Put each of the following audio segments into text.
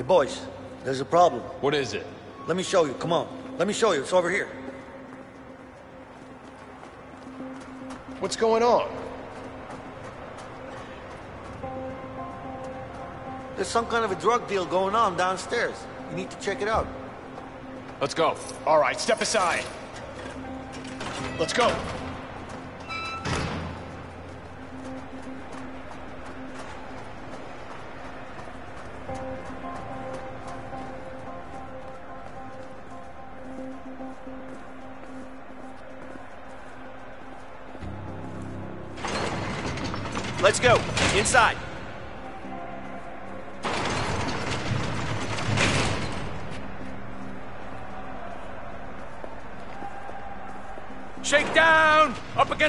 Hey, boys, there's a problem. What is it? Let me show you. Come on. Let me show you. It's over here. What's going on? There's some kind of a drug deal going on downstairs. You need to check it out. Let's go. All right, step aside. Let's go.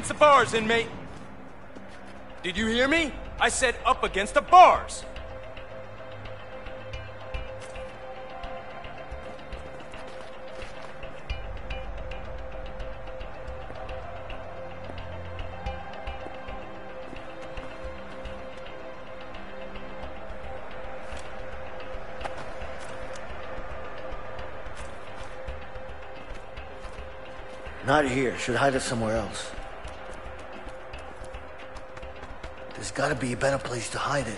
Against the bars, inmate. Did you hear me? I said up against the bars. Not here. Should hide it somewhere else. There's gotta be a better place to hide it.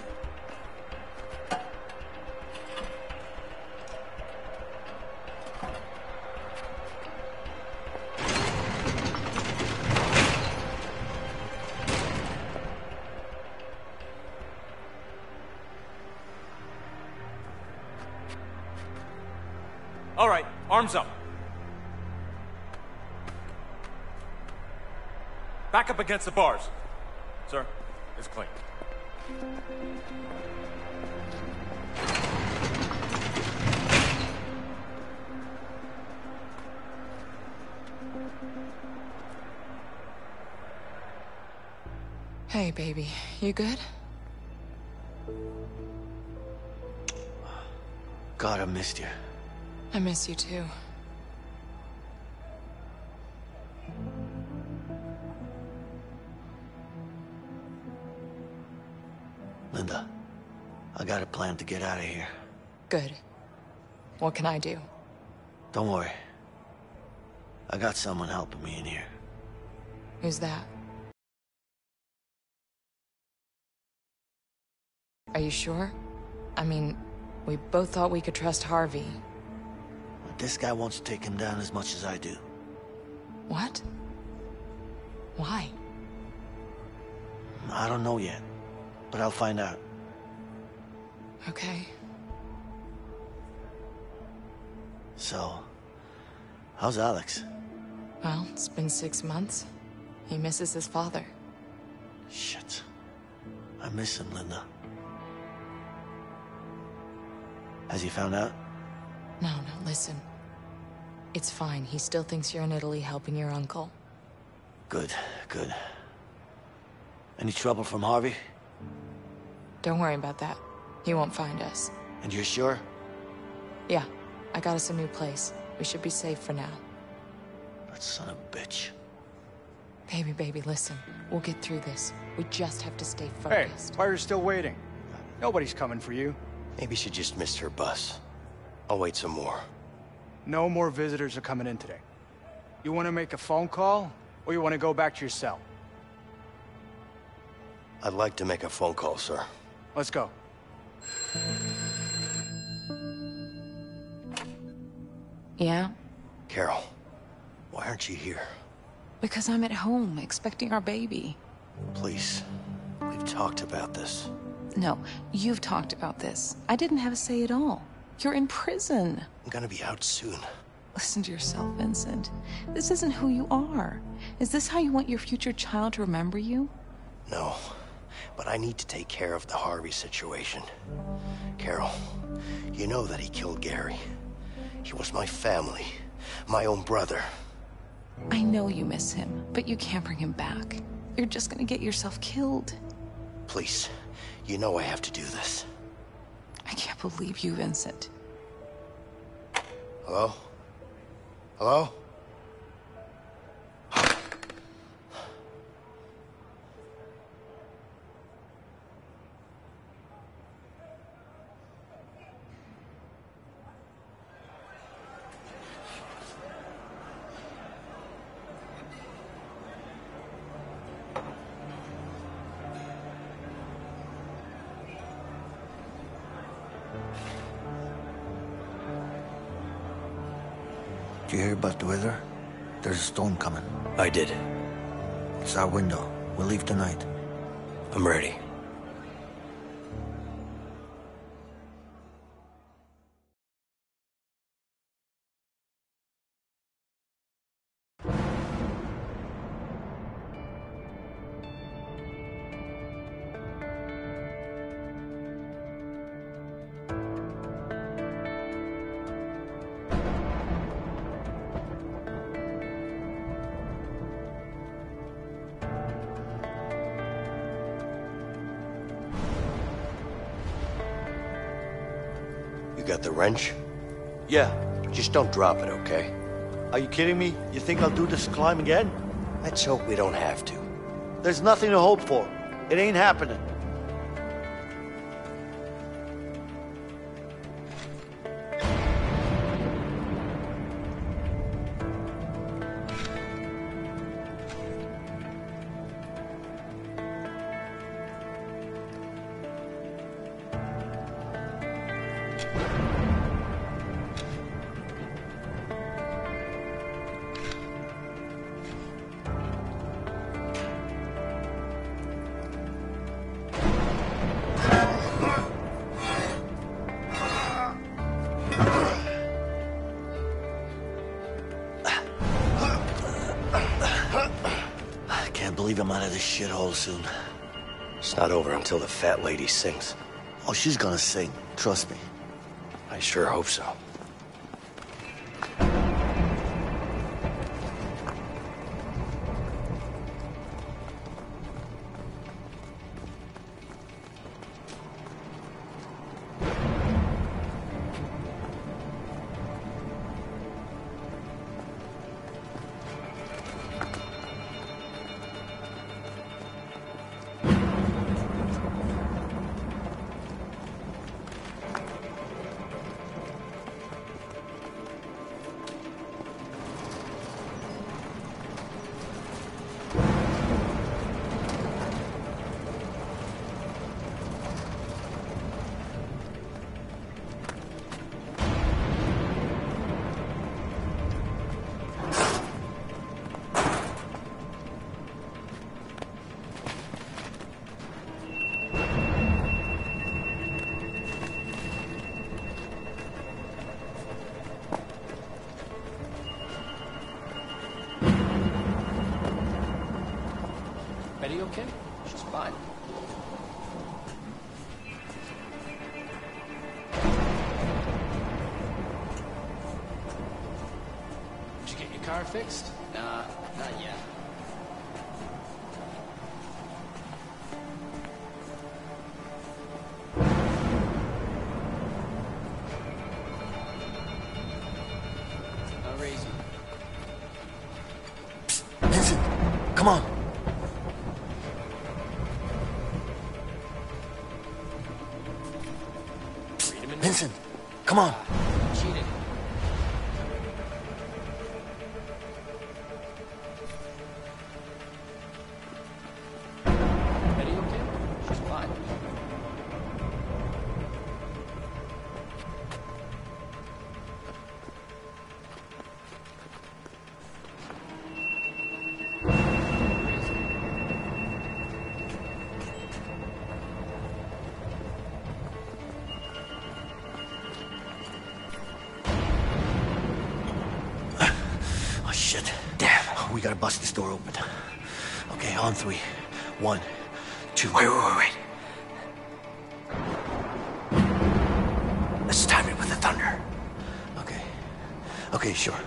All right, arms up. Back up against the bars. Hey, baby. You good? God, I missed you. I miss you too. To get out of here. Good. What can I do? Don't worry. I got someone helping me in here. Who's that? Are you sure? I mean, we both thought we could trust Harvey. But this guy wants to take him down as much as I do. What? Why? I don't know yet, but I'll find out. Okay. So, how's Alex? Well, it's been six months. He misses his father. Shit. I miss him, Linda. Has he found out? No, no, listen. It's fine. He still thinks you're in Italy helping your uncle. Good, good. Any trouble from Harvey? Don't worry about that. He won't find us. And you're sure? Yeah, I got us a new place. We should be safe for now. That son of a bitch. Baby, baby, listen. We'll get through this. We just have to stay Hey, focused. why are you still waiting? Nobody's coming for you. Maybe she just missed her bus. I'll wait some more. No more visitors are coming in today. You want to make a phone call, or you want to go back to your cell? I'd like to make a phone call, sir. Let's go. Yeah? Carol, why aren't you here? Because I'm at home, expecting our baby. Please, we've talked about this. No, you've talked about this. I didn't have a say at all. You're in prison. I'm gonna be out soon. Listen to yourself, Vincent. This isn't who you are. Is this how you want your future child to remember you? No, but I need to take care of the Harvey situation. Carol, you know that he killed Gary. He was my family, my own brother. I know you miss him, but you can't bring him back. You're just gonna get yourself killed. Please, you know I have to do this. I can't believe you, Vincent. Hello? Hello? Hear about the weather? There's a storm coming. I did. It's our window. We'll leave tonight. I'm ready. Just don't drop it, okay? Are you kidding me? You think I'll do this climb again? Let's hope we don't have to. There's nothing to hope for. It ain't happening. Soon. It's not over until the fat lady sings. Oh, she's gonna sing. Trust me. I sure hope so. We gotta bust this door open. Okay, on three. One, two. Wait, wait, wait, wait. Let's time it with the thunder. Okay. Okay, sure.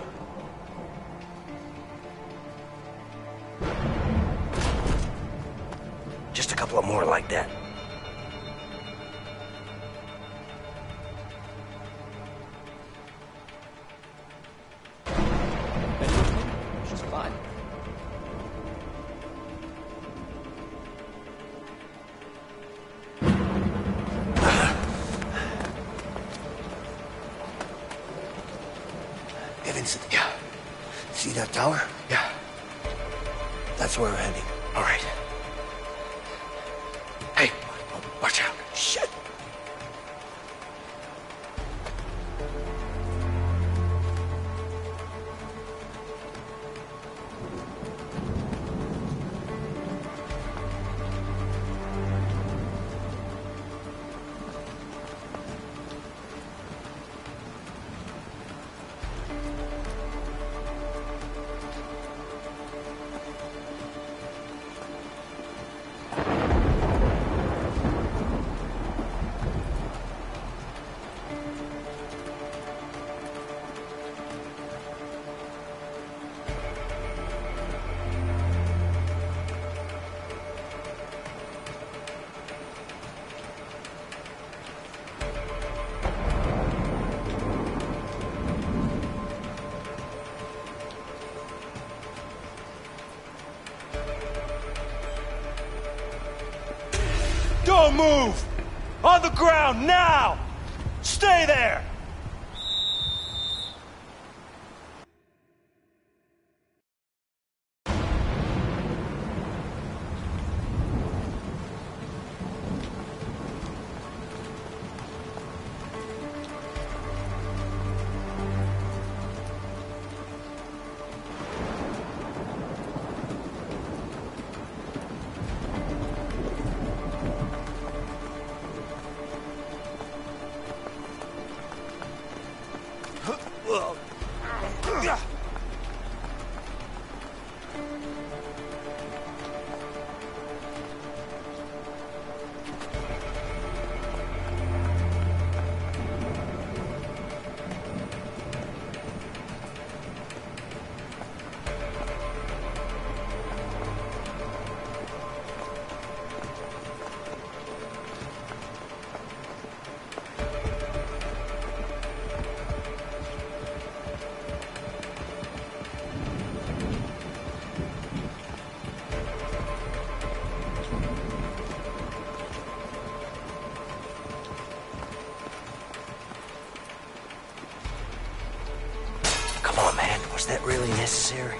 That really necessary?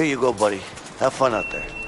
Here you go, buddy. Have fun out there.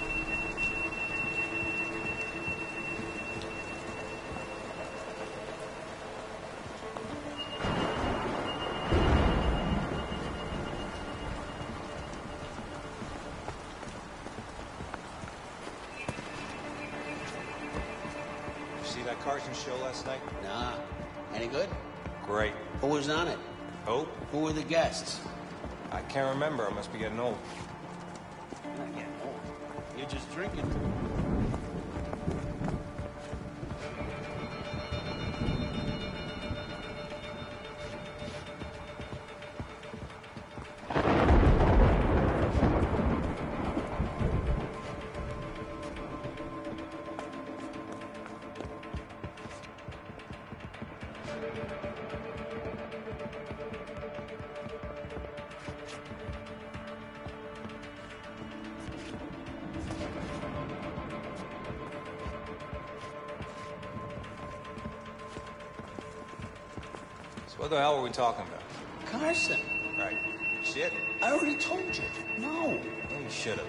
What the hell were we talking about? Carson, Right. Shit. I already told you. No. Well, you should have.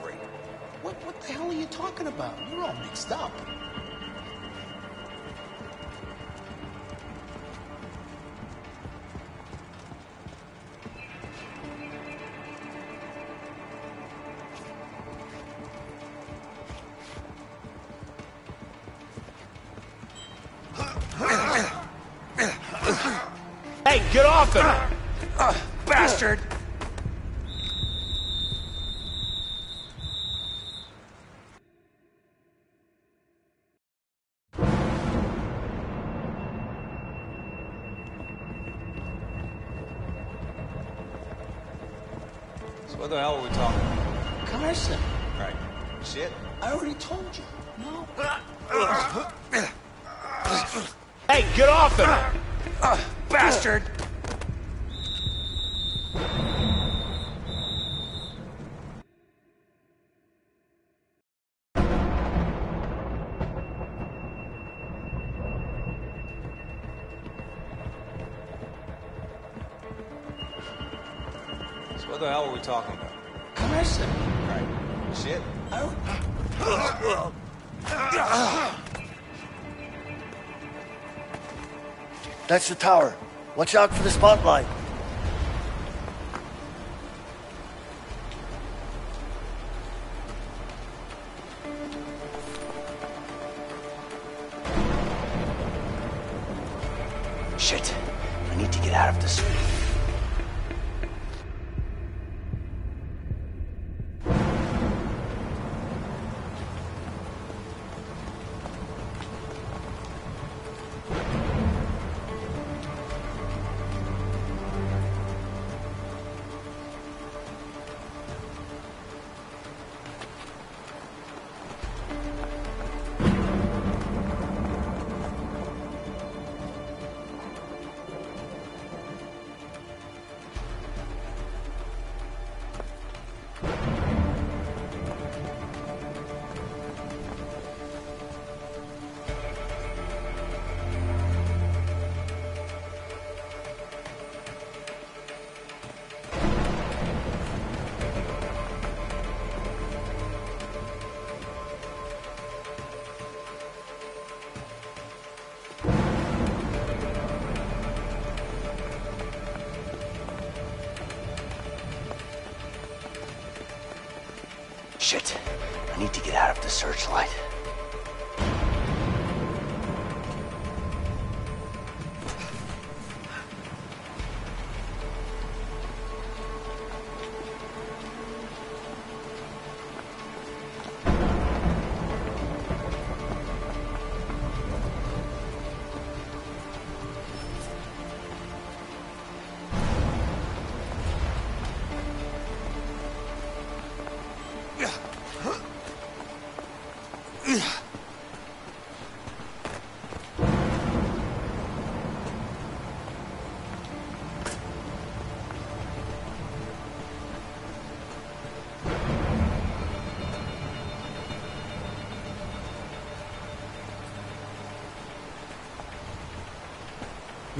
Great. What, what the hell are you talking about? You're all mixed up. So what the hell are we talking about? Carson, Right. Shit. I already told you. No. Hey, get off him! Bastard! That's the tower. Watch out for the spotlight.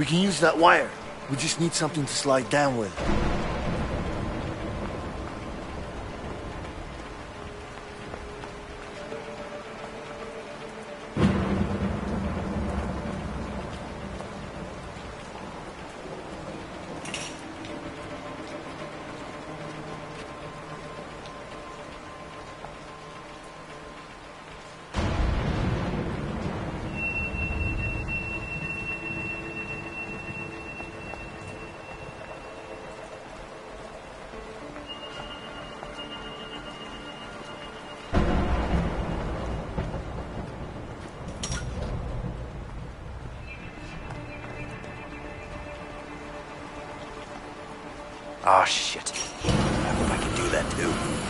We can use that wire. We just need something to slide down with. Oh shit. I hope I can do that too.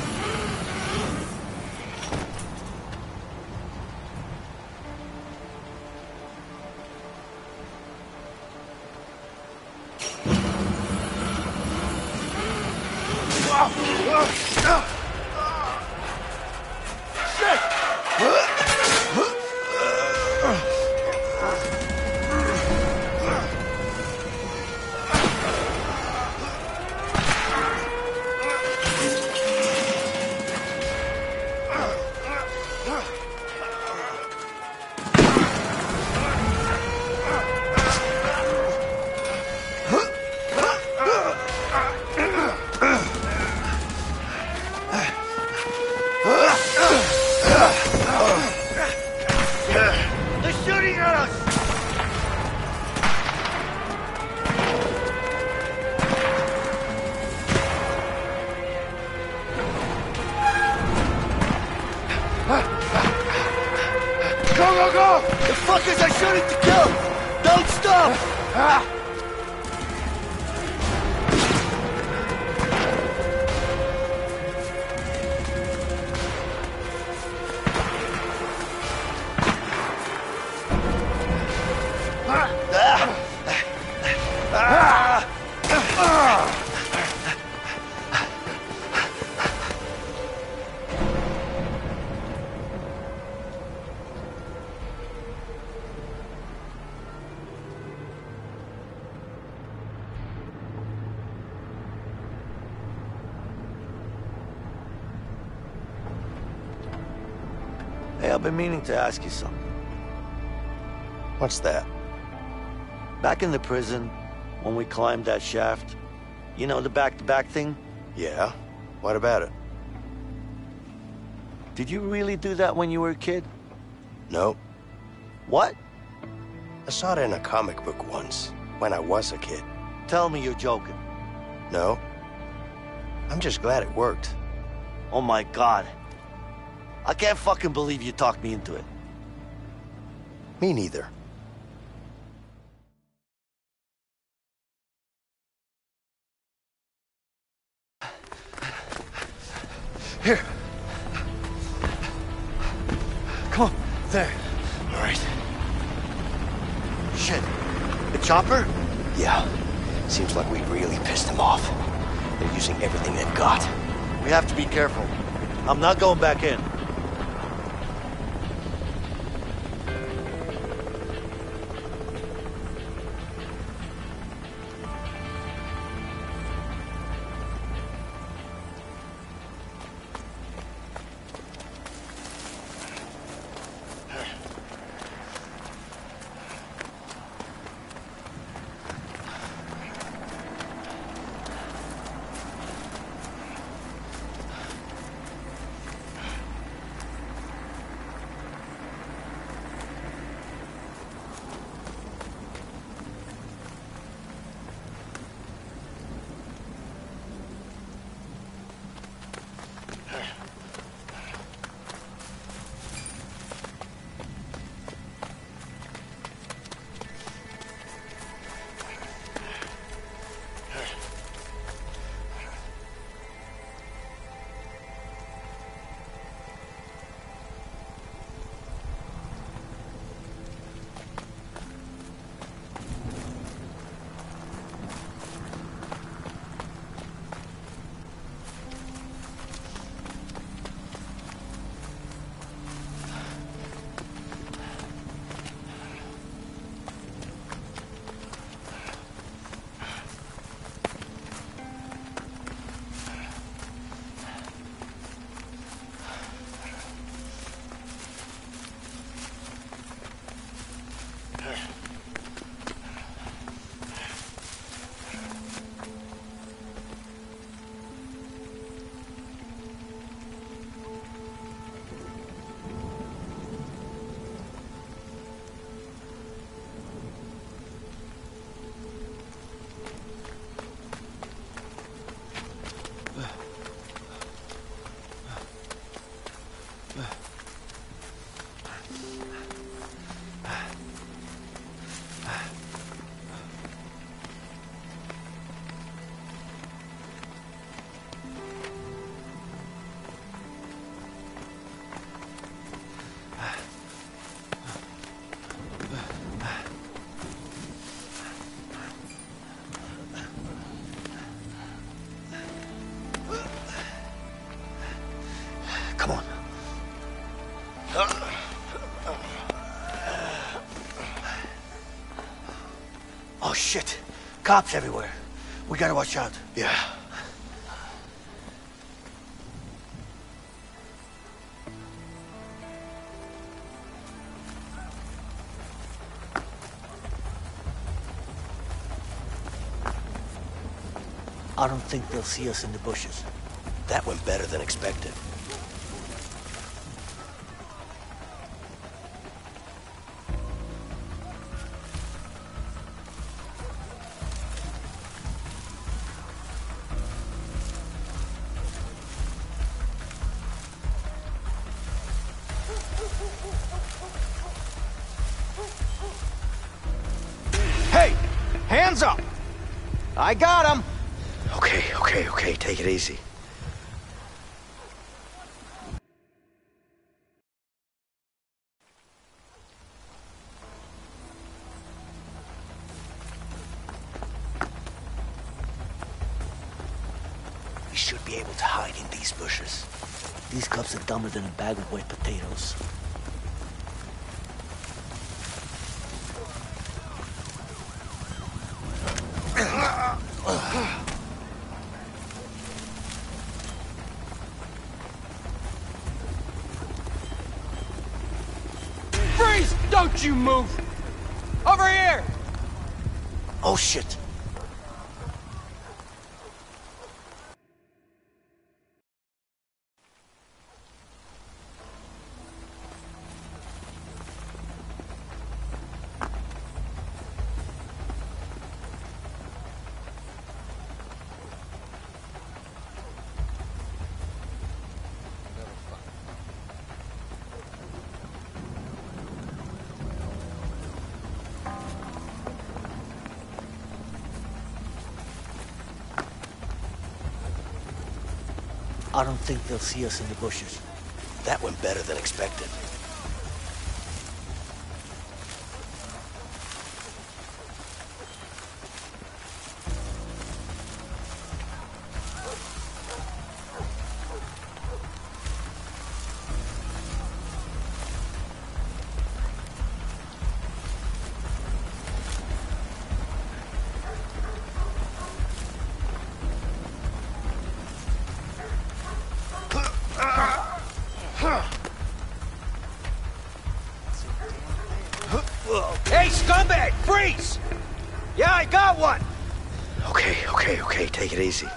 Hey, I've been meaning to ask you something. What's that? Back in the prison, when we climbed that shaft, you know the back-to-back thing? Yeah? What about it? Did you really do that when you were a kid? No. What? I saw it in a comic book once, when I was a kid. Tell me you're joking. No. I'm just glad it worked. Oh my god. I can't fucking believe you talked me into it. Me neither. Here. Come on. There. All right. Shit. The chopper? Yeah. Seems like we really pissed them off. They're using everything they've got. We have to be careful. I'm not going back in. Cops everywhere. We gotta watch out. Yeah. I don't think they'll see us in the bushes. That went better than expected. Than a bag of wet potatoes. Freeze! Don't you move! Over here! Oh, shit. I don't think they'll see us in the bushes. That went better than expected. Easy.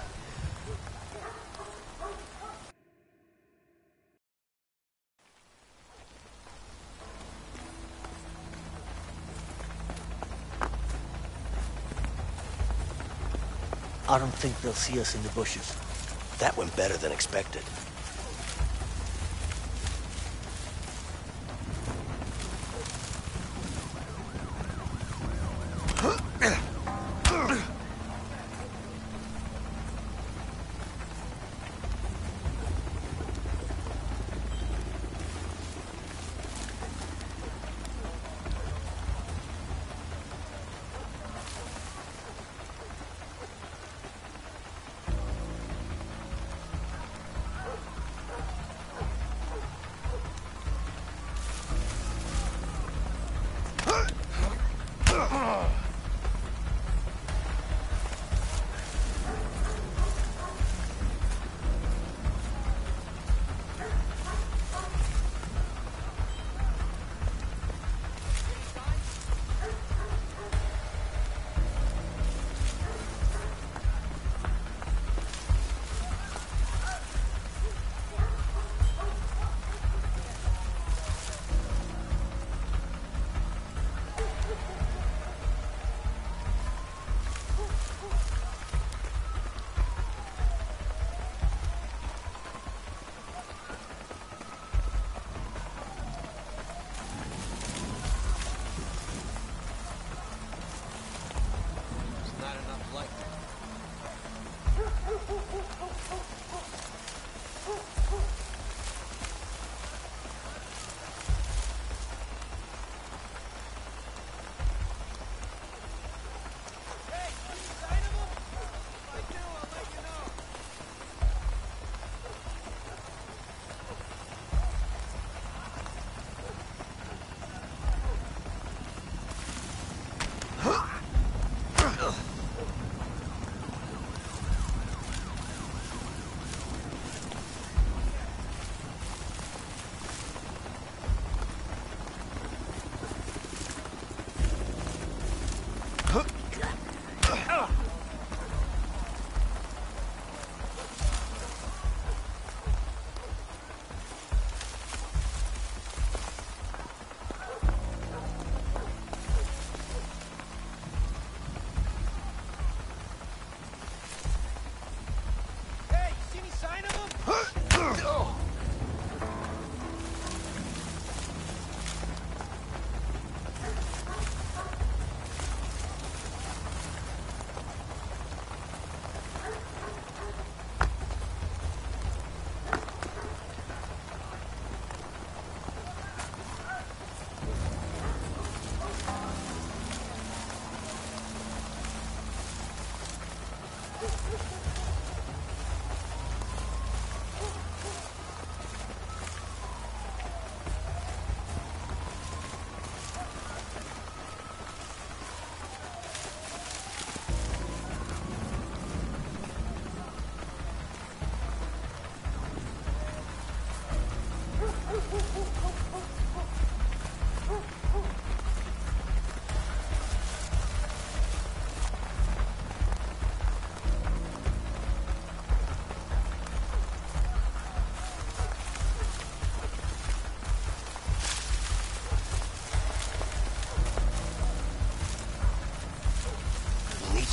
I don't think they'll see us in the bushes. That went better than expected.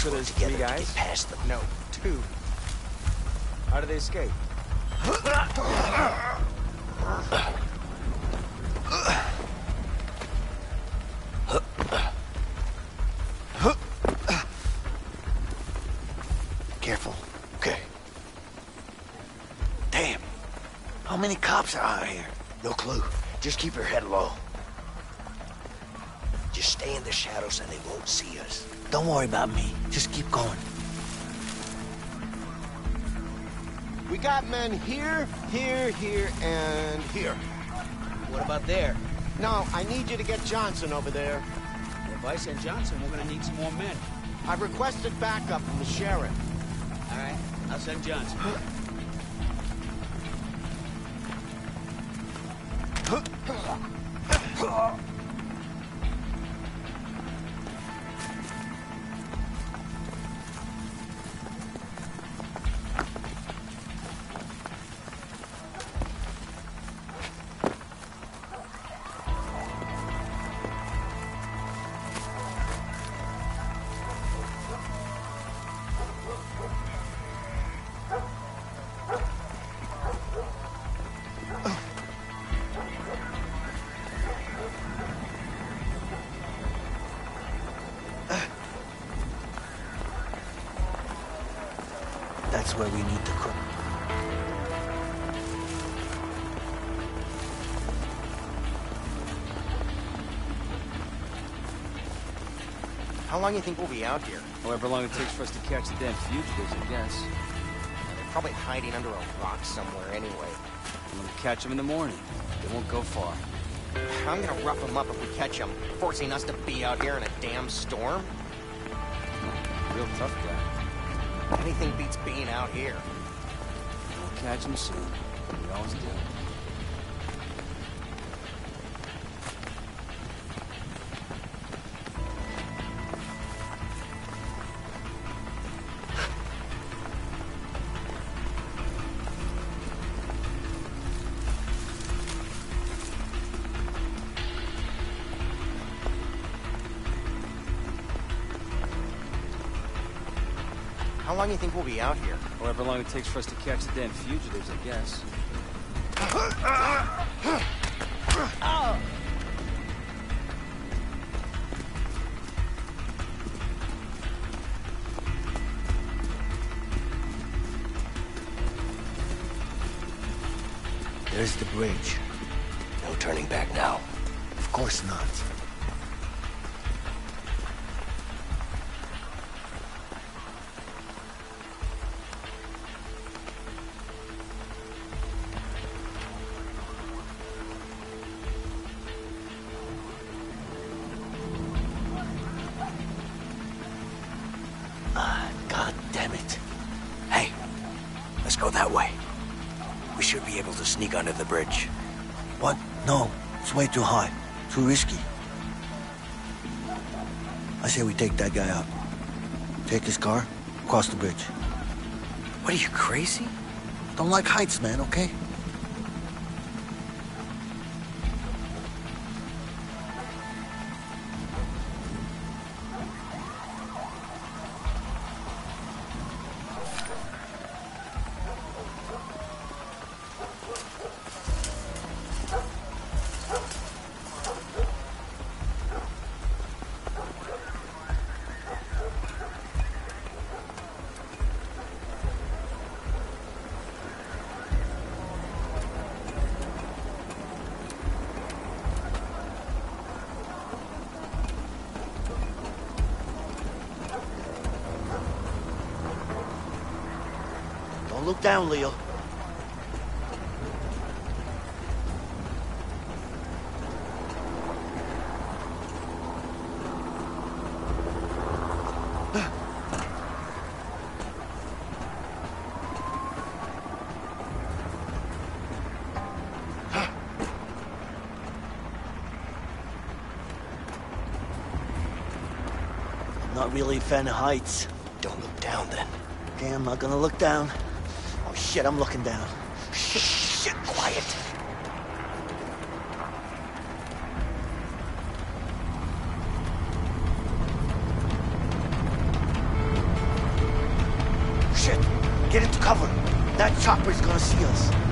So there's together three to guys? get past them. No, two. How do they escape? Careful. Okay. Damn. How many cops are out here? No clue. Just keep your head low. Stay in the shadows and they won't see us. Don't worry about me. Just keep going. We got men here, here, here, and here. What about there? No, I need you to get Johnson over there. If I send Johnson, we're gonna need some more men. I've requested backup from the sheriff. All right, I'll send Johnson. That's where we need to cook. How long do you think we'll be out here? However long it takes for us to catch the damn fugitives, I guess. They're probably hiding under a rock somewhere anyway. I'm gonna catch them in the morning. They won't go far. I'm gonna rough them up if we catch them, forcing us to be out here in a damn storm. Real tough guy. Anything beats being out here. We'll catch him soon. We always do. You think we'll be out here? However long it takes for us to catch the damn fugitives, I guess. Ah! Sneak under the bridge. What? No, it's way too high. Too risky. I say we take that guy out. Take his car, cross the bridge. What are you, crazy? Don't like heights, man, okay? Down, Leo. Not really a fan of heights. Don't look down then. Okay, I'm not gonna look down. Shit, I'm looking down. Shit, quiet. Shit, get into cover. That chopper's gonna see us.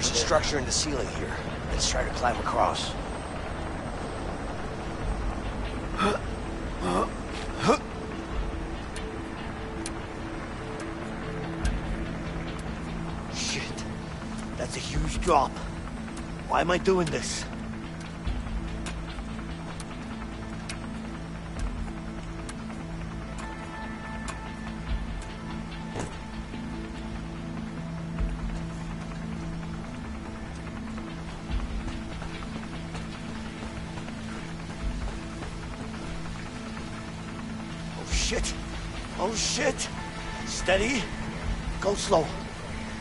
There's a structure in the ceiling here. Let's try to climb across. Shit. That's a huge drop. Why am I doing this? Shit. Oh shit. Steady. Go slow.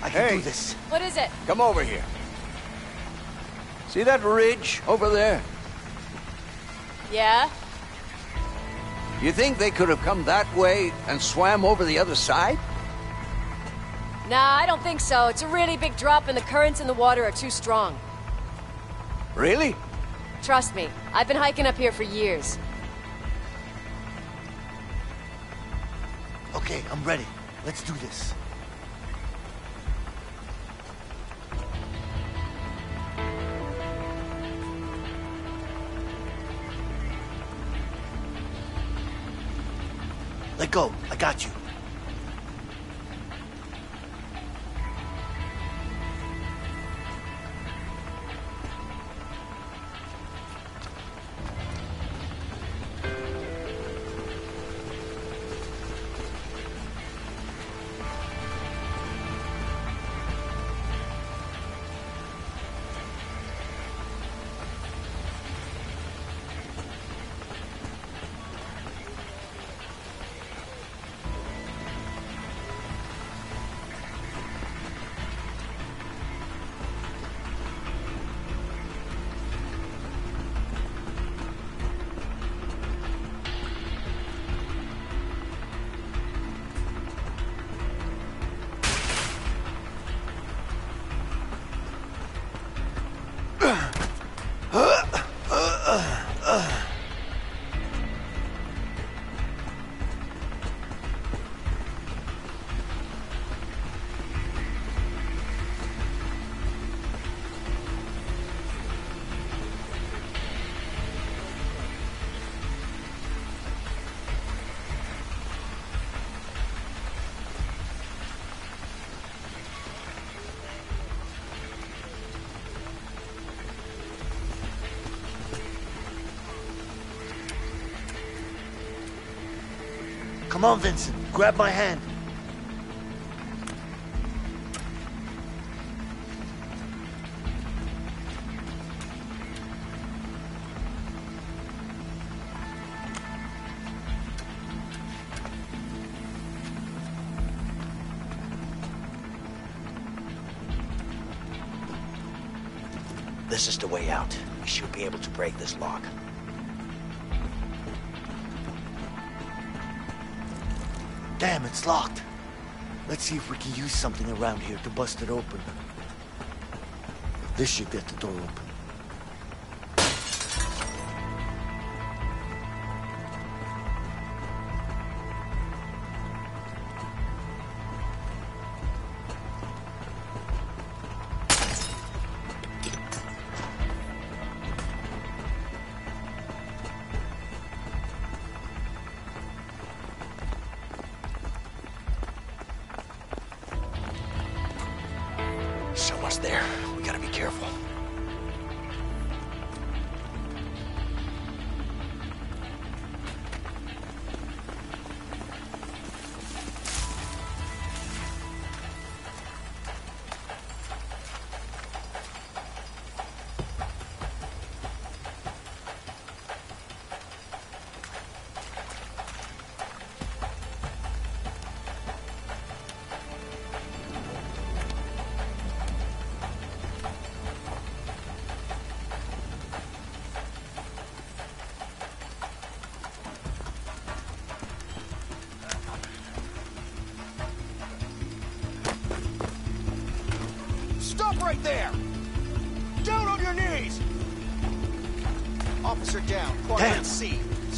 I can Hey. do this. What is it? Come over here. See that ridge over there? Yeah? You think they could have come that way and swam over the other side? Nah, I don't think so. It's a really big drop and the currents in the water are too strong. Really? Trust me, I've been hiking up here for years. Okay, I'm ready. Let's do this. Let go. I got you. Come on, Vincent. Grab my hand. This is the way out. We should be able to break this lock. Let's see if we can use something around here to bust it open. This should get the door open.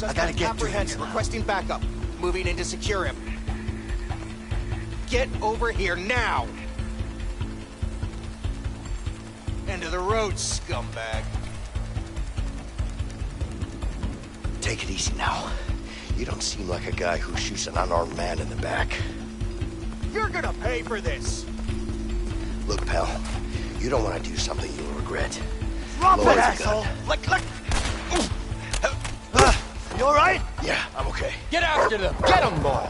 C. I Suspect gotta get him Requesting backup. Moving in to secure him. Get over here now! End of the road, scumbag. Take it easy now. You don't seem like a guy who shoots an unarmed man in the back. You're gonna pay for this! Look, pal, you don't want to do something you'll regret. Drop Lower it, asshole! gun. Like, like, Get them, boy!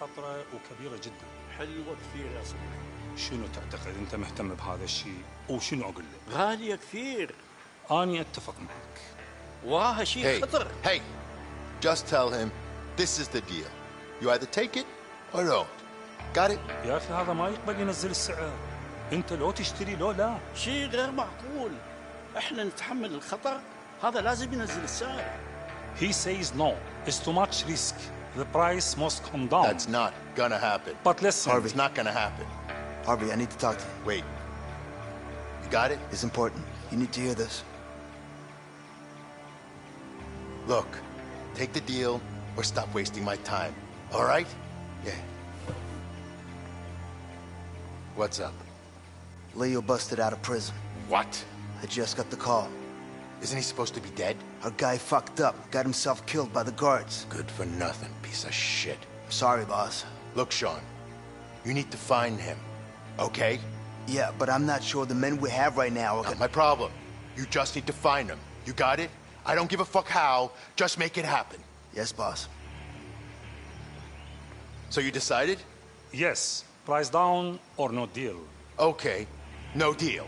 خطرة وكبيرة جدا. حلوة كثير يا صديقي. شنو تعتقد أنت مهتم بهذا الشيء؟ وشنو أقول لك؟ غالية كثير. أني أتفق معك. وراها شيء Hey, خطر. hey, just tell him this is the deal. You either take it or don't. Got it? يا أخي هذا ما يقبل ينزل السعر. أنت لو تشتري لو لا. شيء غير معقول. إحنا نتحمل الخطر. هذا لازم ينزل السعر. He says no. It's too much risk. The price must come down. That's not gonna happen. But listen. Harvey. It's not gonna happen. Harvey, I need to talk to you. Wait. You got it? It's important. You need to hear this. Look, take the deal or stop wasting my time. All right? Yeah. What's up? Leo busted out of prison. What? I just got the call. Isn't he supposed to be dead? Our guy fucked up, got himself killed by the guards. Good for nothing, piece of shit. Sorry, boss. Look, Sean, you need to find him, okay? Yeah, but I'm not sure the men we have right now are Not gonna... my problem. You just need to find him. You got it? I don't give a fuck how. Just make it happen. Yes, boss. So you decided? Yes. Price down or no deal. Okay. No deal.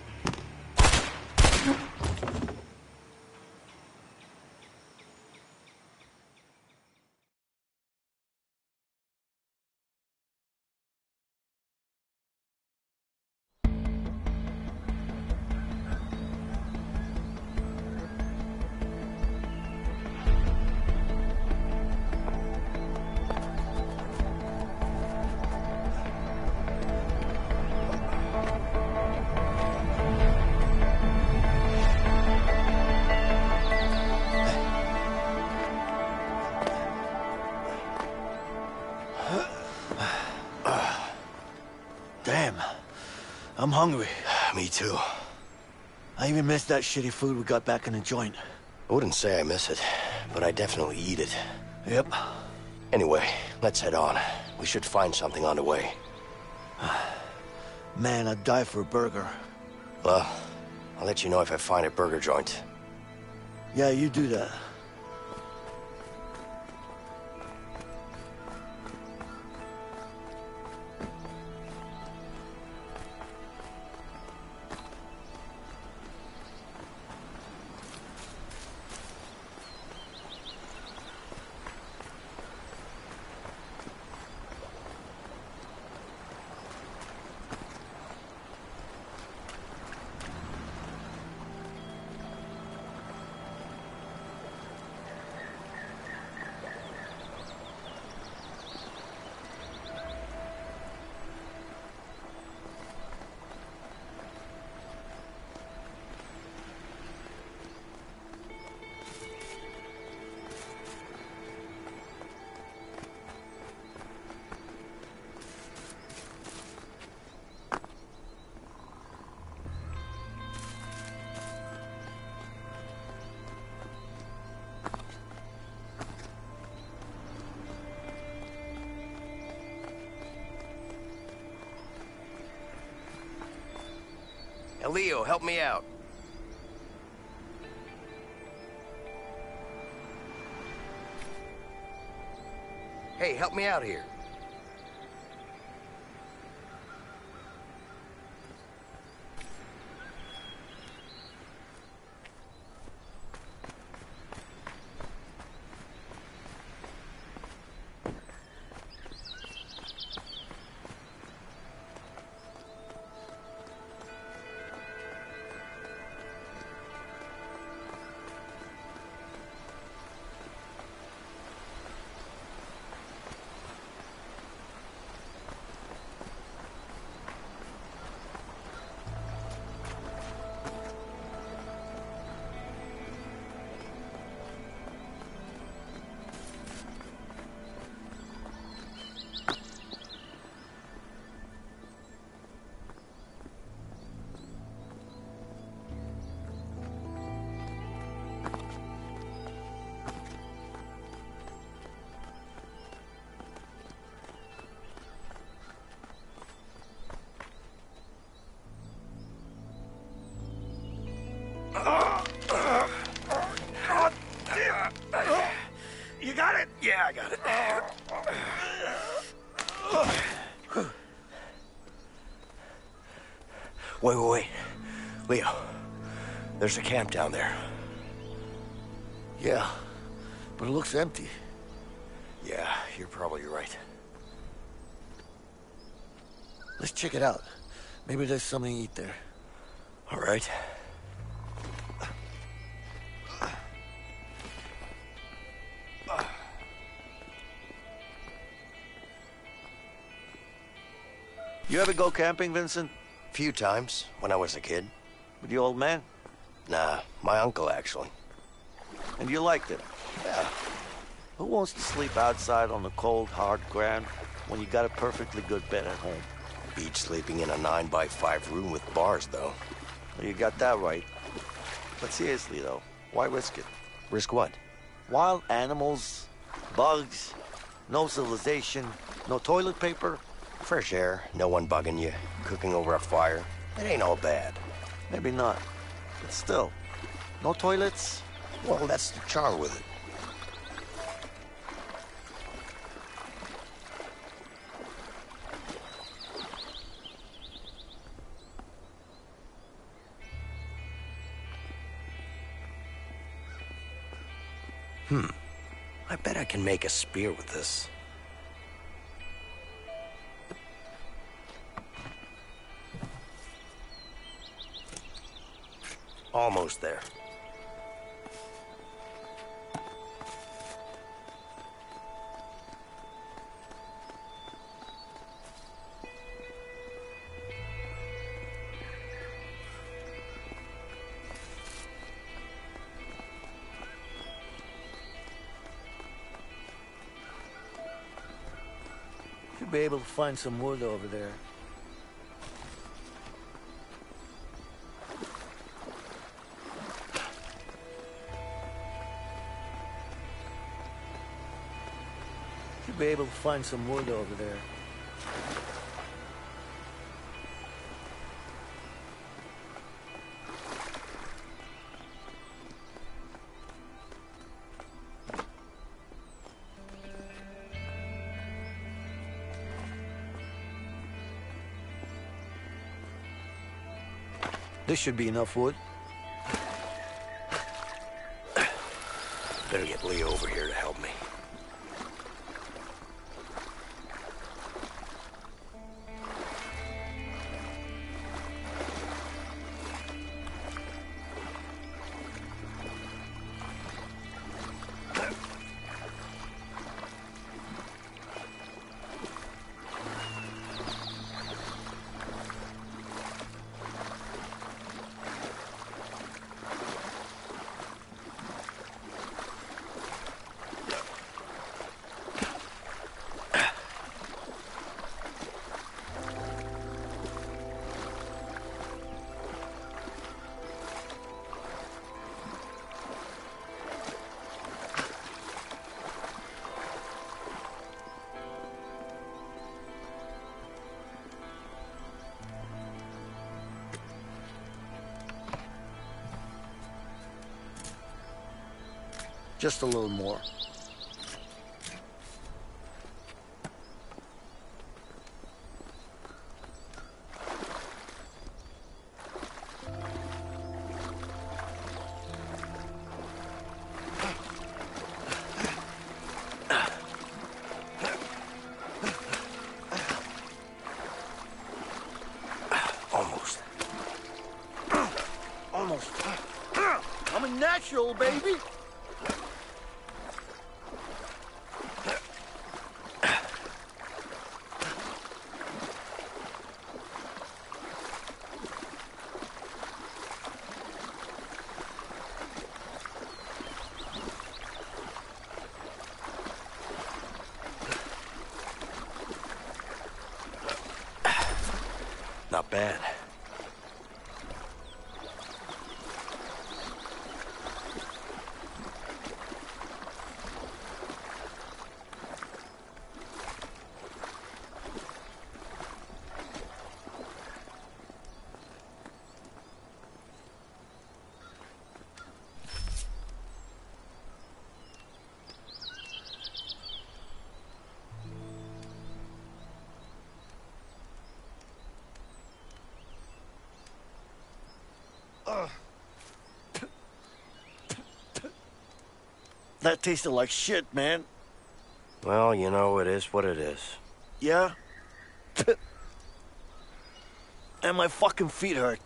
Hungry. Me too. I even miss that shitty food we got back in the joint. I wouldn't say I miss it, but I definitely eat it. Yep. Anyway, let's head on. We should find something on the way. Man, I'd die for a burger. Well, I'll let you know if I find a burger joint. Yeah, you do that. Leo, help me out. Hey, help me out here. There's a camp down there. Yeah, but it looks empty. Yeah, you're probably right. Let's check it out. Maybe there's something to eat there. All right. You ever go camping, Vincent? Few times, when I was a kid. With the old man? Nah, my uncle, actually. And you liked it? Yeah. Who wants to sleep outside on the cold, hard ground when you got a perfectly good bed at home? Beach sleeping in a 9 by 5 room with bars, though. Well, you got that right. But seriously, though, why risk it? Risk what? Wild animals, bugs, no civilization, no toilet paper. Fresh air, no one bugging you, cooking over a fire. It ain't all bad. Maybe not. Still, no toilets? Well, that's the charm with it. Hmm. I bet I can make a spear with this. Almost there. Should be able to find some wood over there. Be able to find some wood over there. This should be enough wood. Better get Leo over here to help me. Just a little more. That tasted like shit, man. Well, you know, it is what it is. Yeah? and my fucking feet hurt.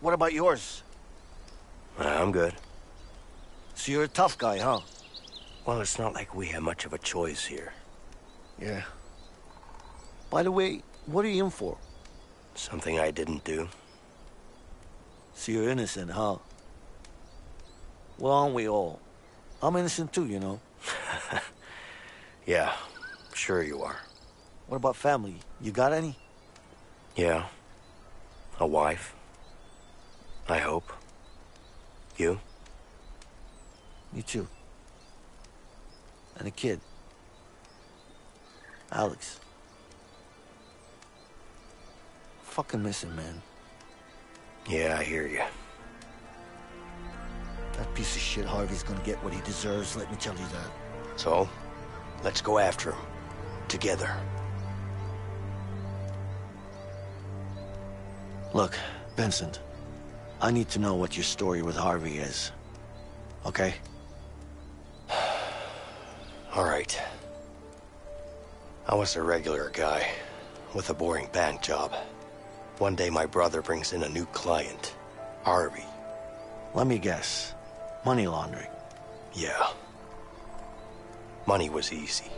What about yours? I'm good. So you're a tough guy, huh? Well, it's not like we have much of a choice here. Yeah. By the way, what are you in for? Something I didn't do. So you're innocent, huh? Well, aren't we all? I'm innocent too, you know. Yeah, sure you are. What about family? You got any? Yeah. A wife. I hope. You? Me too. And a kid. Alex. Fucking miss him, man. Yeah, I hear you. That piece of shit Harvey's gonna get what he deserves, let me tell you that. So, let's go after him. Together. Look, Vincent, I need to know what your story with Harvey is. Okay? All right. I was a regular guy with a boring bank job. One day my brother brings in a new client, Harvey. Let me guess. Money laundering. Yeah. Money was easy,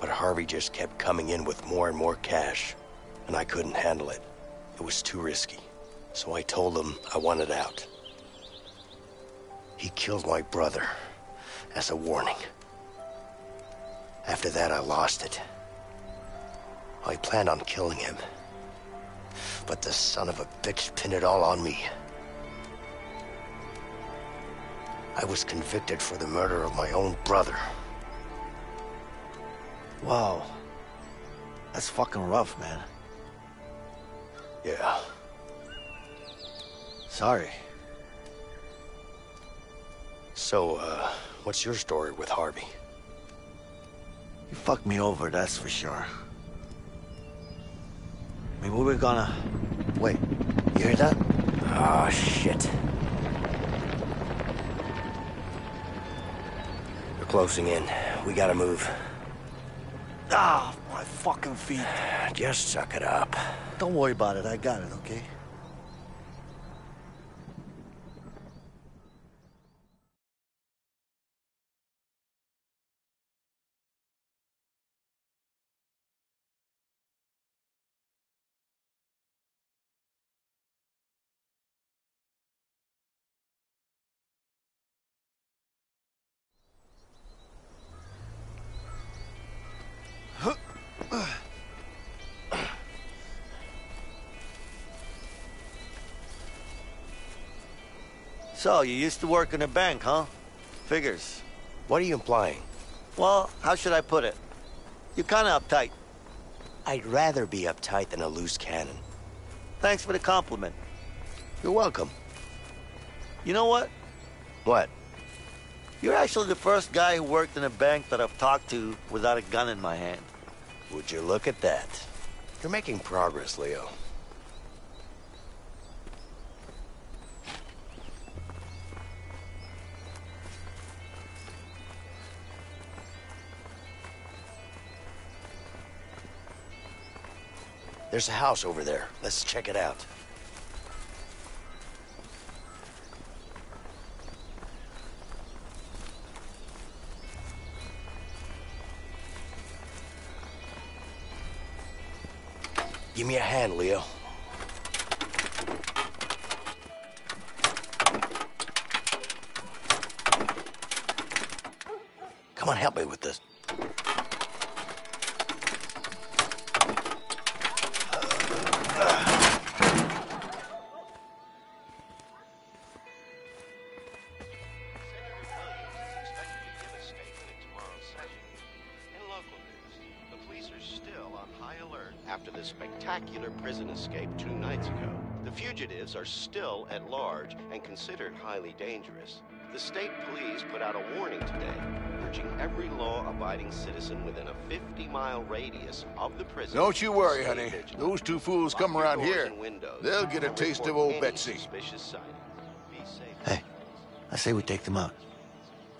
but Harvey just kept coming in with more and more cash, and I couldn't handle it. It was too risky, so I told him I wanted out. He killed my brother as a warning. After that, I lost it. I planned on killing him, but the son of a bitch pinned it all on me. I was convicted for the murder of my own brother. Wow. That's fucking rough, man. Yeah. Sorry. So, uh, what's your story with Harvey? You fucked me over, that's for sure. I Maybe we're gonna... Wait, you hear that? Ah, shit. Closing in. We gotta move. Ah, my fucking feet. Just suck it up. Don't worry about it, I got it, okay? So, you used to work in a bank, huh? Figures. What are you implying? Well, how should I put it? You're kinda uptight. I'd rather be uptight than a loose cannon. Thanks for the compliment. You're welcome. You know what? What? You're actually the first guy who worked in a bank that I've talked to without a gun in my hand. Would you look at that? You're making progress, Leo. There's a house over there. Let's check it out. Give me a hand, Leo. Come on, help me with this. Are still at large and considered highly dangerous. The state police put out a warning today, urging every law-abiding citizen within a 50-mile radius of the prison. Don't you worry, honey. vigilant. Those two fools Lock come around here. windows They'll get a taste of old Betsy. Suspicious. Be safe. Hey, I say we take them out.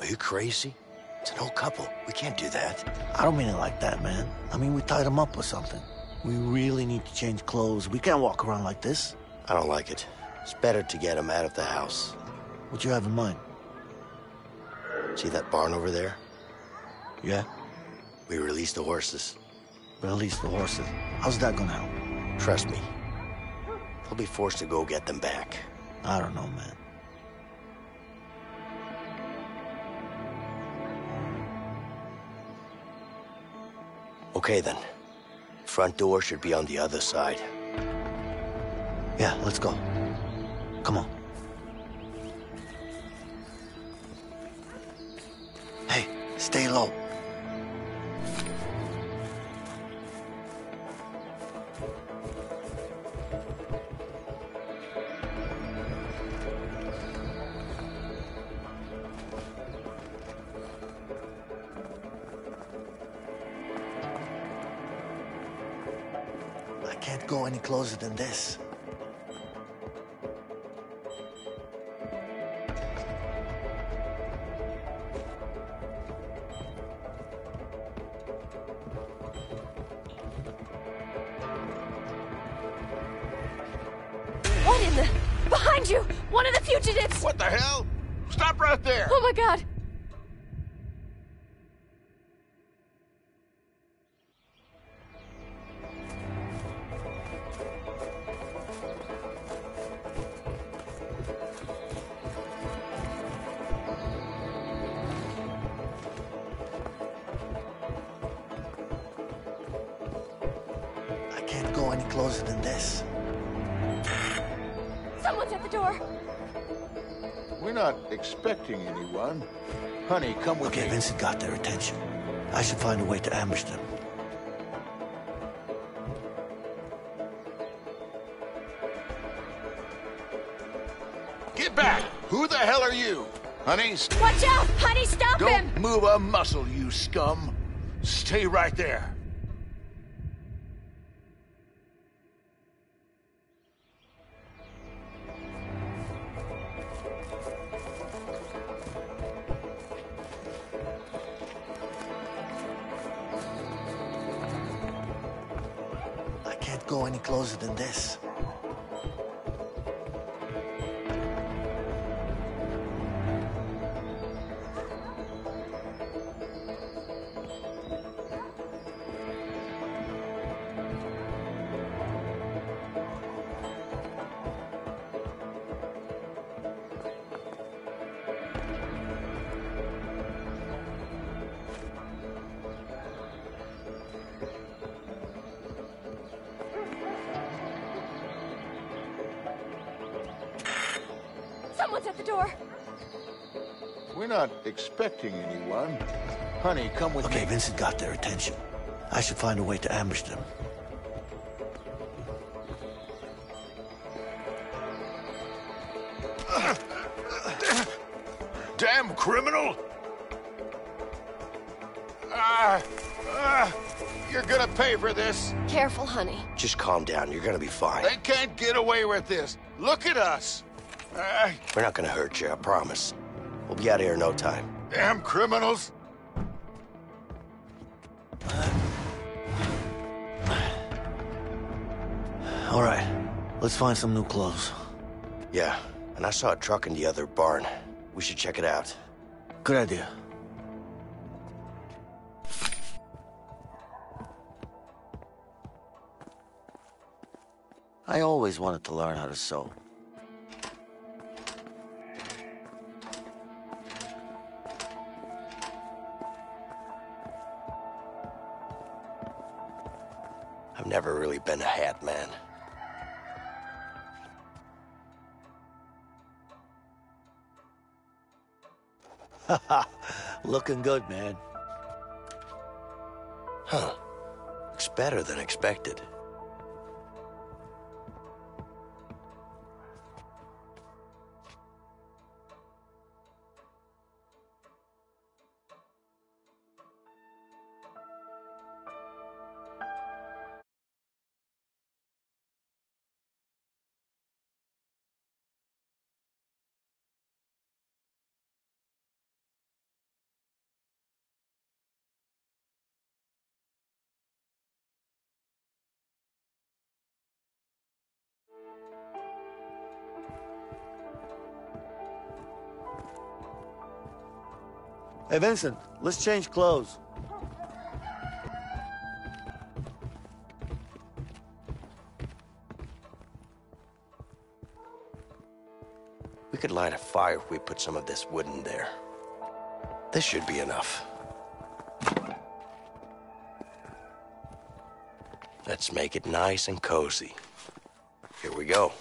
Are you crazy? It's an old couple. We can't do that. I don't mean it like that, man. I mean, we tied them up or something. We really need to change clothes. We can't walk around like this. I don't like it. It's better to get him out of the house. What you have in mind? See that barn over there? Yeah? We released the horses. Release the horses. How's that gonna help? Trust me. They'll be forced to go get them back. I don't know, man. Okay then. Front door should be on the other side. Yeah, let's go. Come on. Hey, stay low. I can't go any closer than this. Expecting anyone. Honey, come with Okay, me. Vincent got their attention. I should find a way to ambush them. Get back! Who the hell are you? Honey, st- Watch out! Honey, stop him! don't move a muscle, you scum. Stay right there. Expecting anyone. Honey, come with Okay, me. Okay, Vincent got their attention. I should find a way to ambush them. Damn criminal! Ah, ah, you're gonna pay for this. Careful, honey. Just calm down. You're gonna be fine. They can't get away with this. Look at us. Ah, We're not gonna hurt you, I promise. We'll be out of here in no time. damn criminals. All right, let's find some new clothes. Yeah, and I saw a truck in the other barn. We should check it out. Good idea. I always wanted to learn how to sew. Looking good, man. Huh. Looks better than expected. Hey, Vincent, let's change clothes. We could light a fire if we put some of this wood in there. This should be enough. Let's make it nice and cozy. Here we go.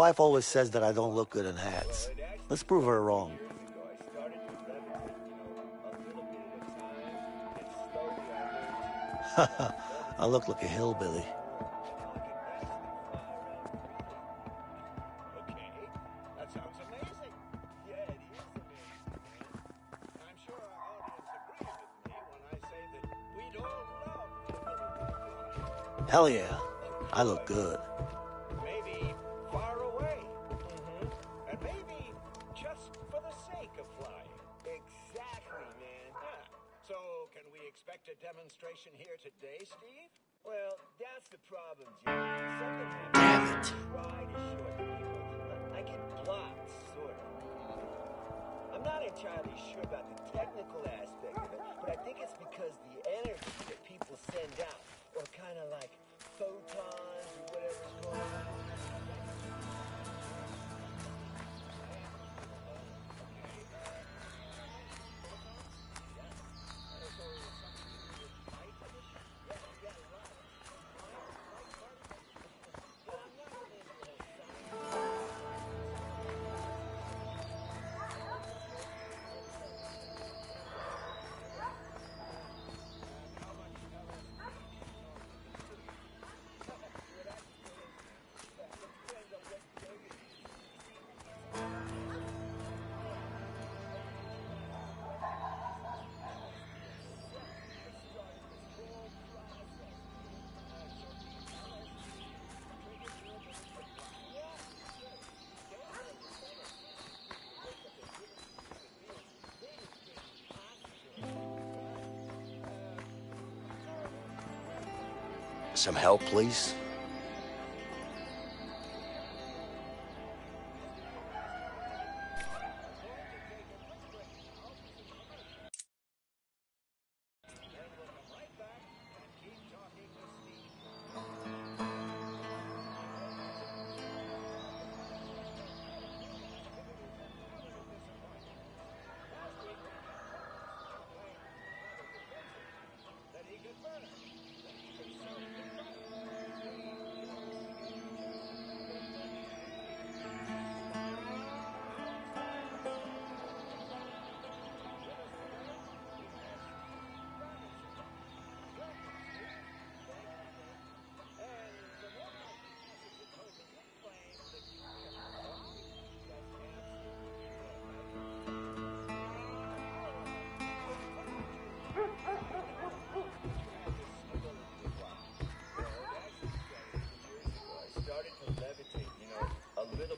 Wife always says that I don't look good in hats. Let's prove her wrong. I look like a hillbilly. That sounds amazing. Yeah, it entirely sure about the technical aspect of it, but I think it's because the energy that people send out, or kind of like photons or whatever Some help, please?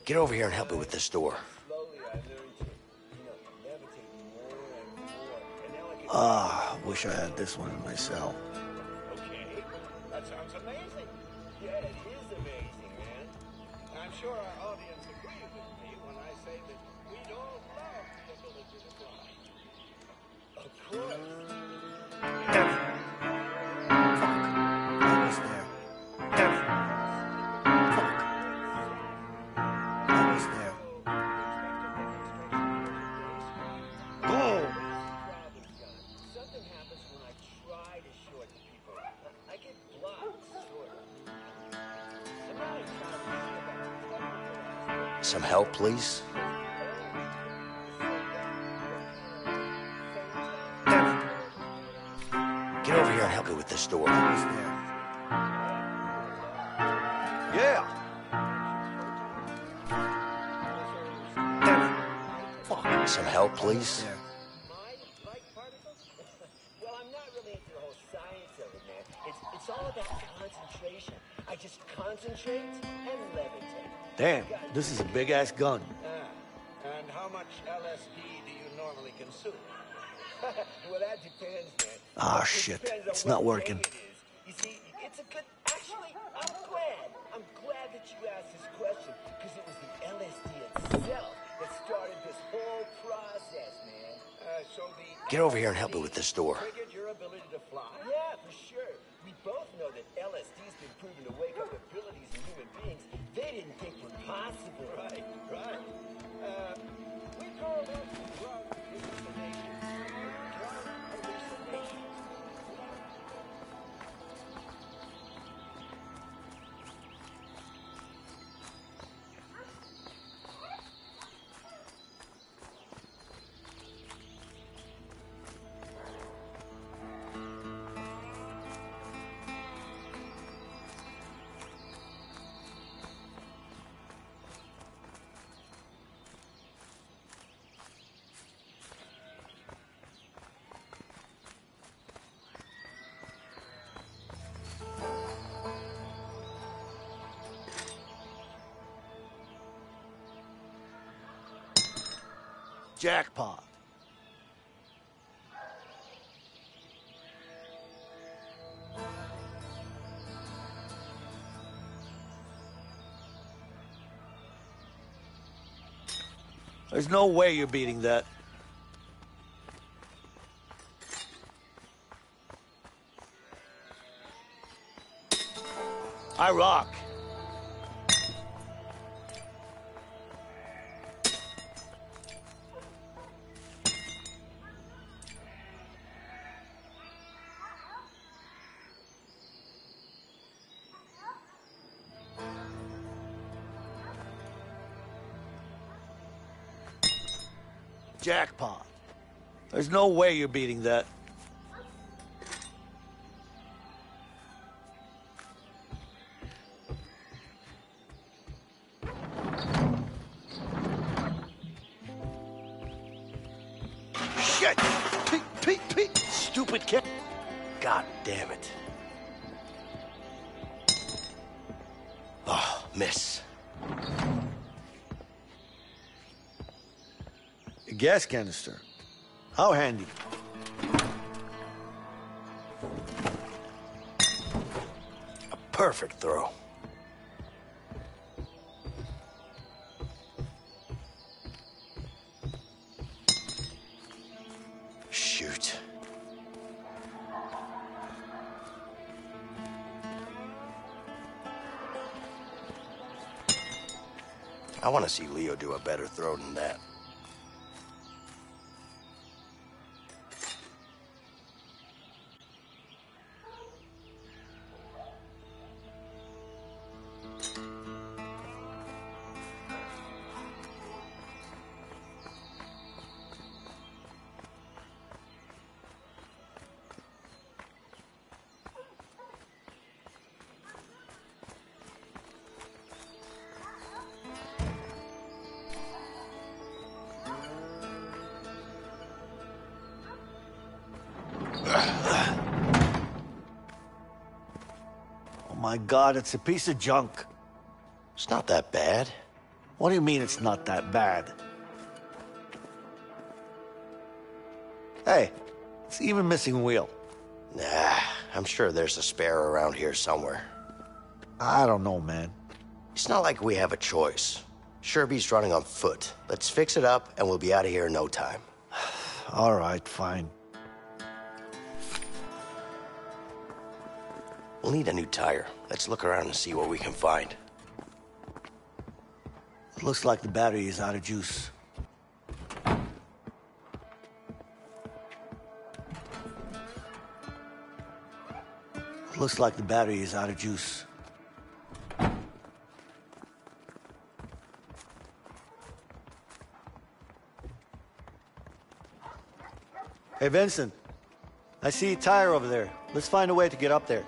Get over here and help me with this door. Ah, wish I had this one in my cell. Aspect. Some help, please? Get over here and help me with this door. Yeah! Some help, please? Well, I'm not really into the whole science of it, man. It's, it's all about concentration. I just concentrate and levitate. Damn, this is a big ass gun. Ah, and how much LSD do you normally consume? well, that depends, man. Ah, It shit. It's not working. it. You see, it's a good. Actually, I'm glad. I'm glad that you asked this question because it was the LSD itself that started this whole process, man. Uh, so the Get over here and help me with this door. Jackpot. There's no way you're beating that. I rock. Jackpot. There's no way you're beating that. Gas canister. How handy. A perfect throw. Shoot. I want to see Leo do a better throw than that. My god, it's a piece of junk. It's not that bad. What do you mean it's not that bad? Hey, it's even missing a wheel. Nah, I'm sure there's a spare around here somewhere. I don't know, man. It's not like we have a choice. Sherby's running on foot. Let's fix it up, and we'll be out of here in no time. All right, fine. We'll need a new tire. Let's look around and see what we can find. It looks like the battery is out of juice. It looks like the battery is out of juice. Hey, Vincent. I see a tire over there. Let's find a way to get up there.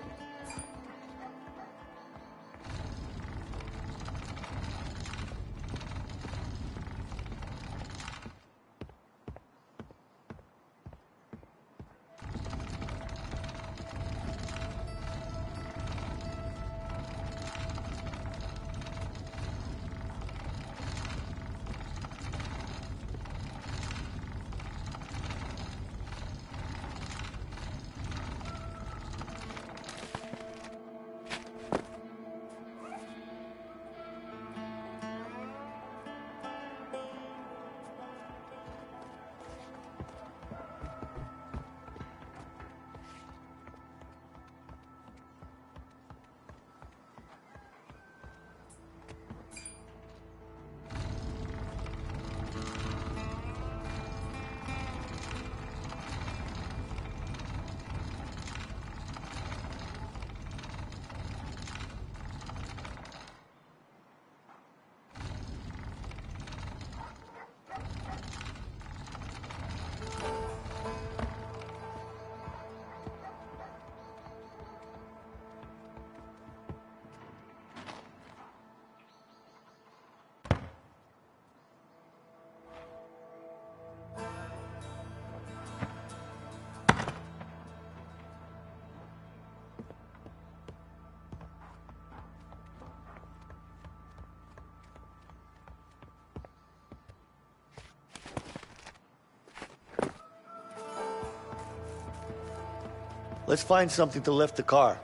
Let's find something to lift the car.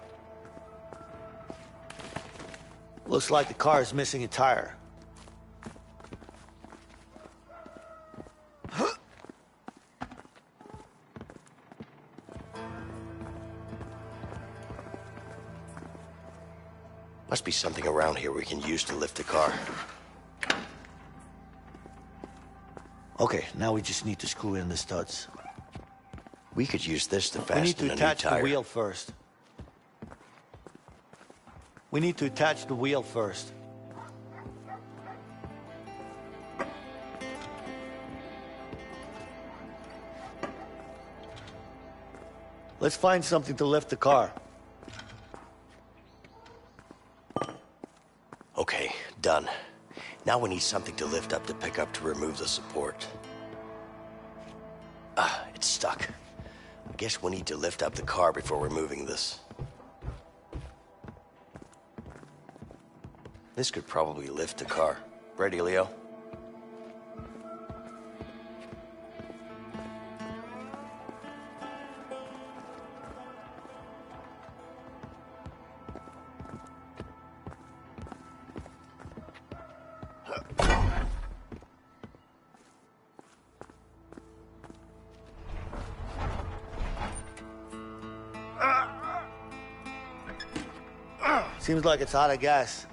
Looks like the car is missing a tire. Must be something around here we can use to lift the car. Okay, now we just need to screw in the studs. We could use this to We fasten need to attach the wheel first. We need to attach the wheel first. Let's find something to lift the car. Okay, done. Now we need something to lift up the pickup to remove the support. Guess we need to lift up the car before removing this. This could probably lift the car. Ready, Leo? Seems like it's out of gas.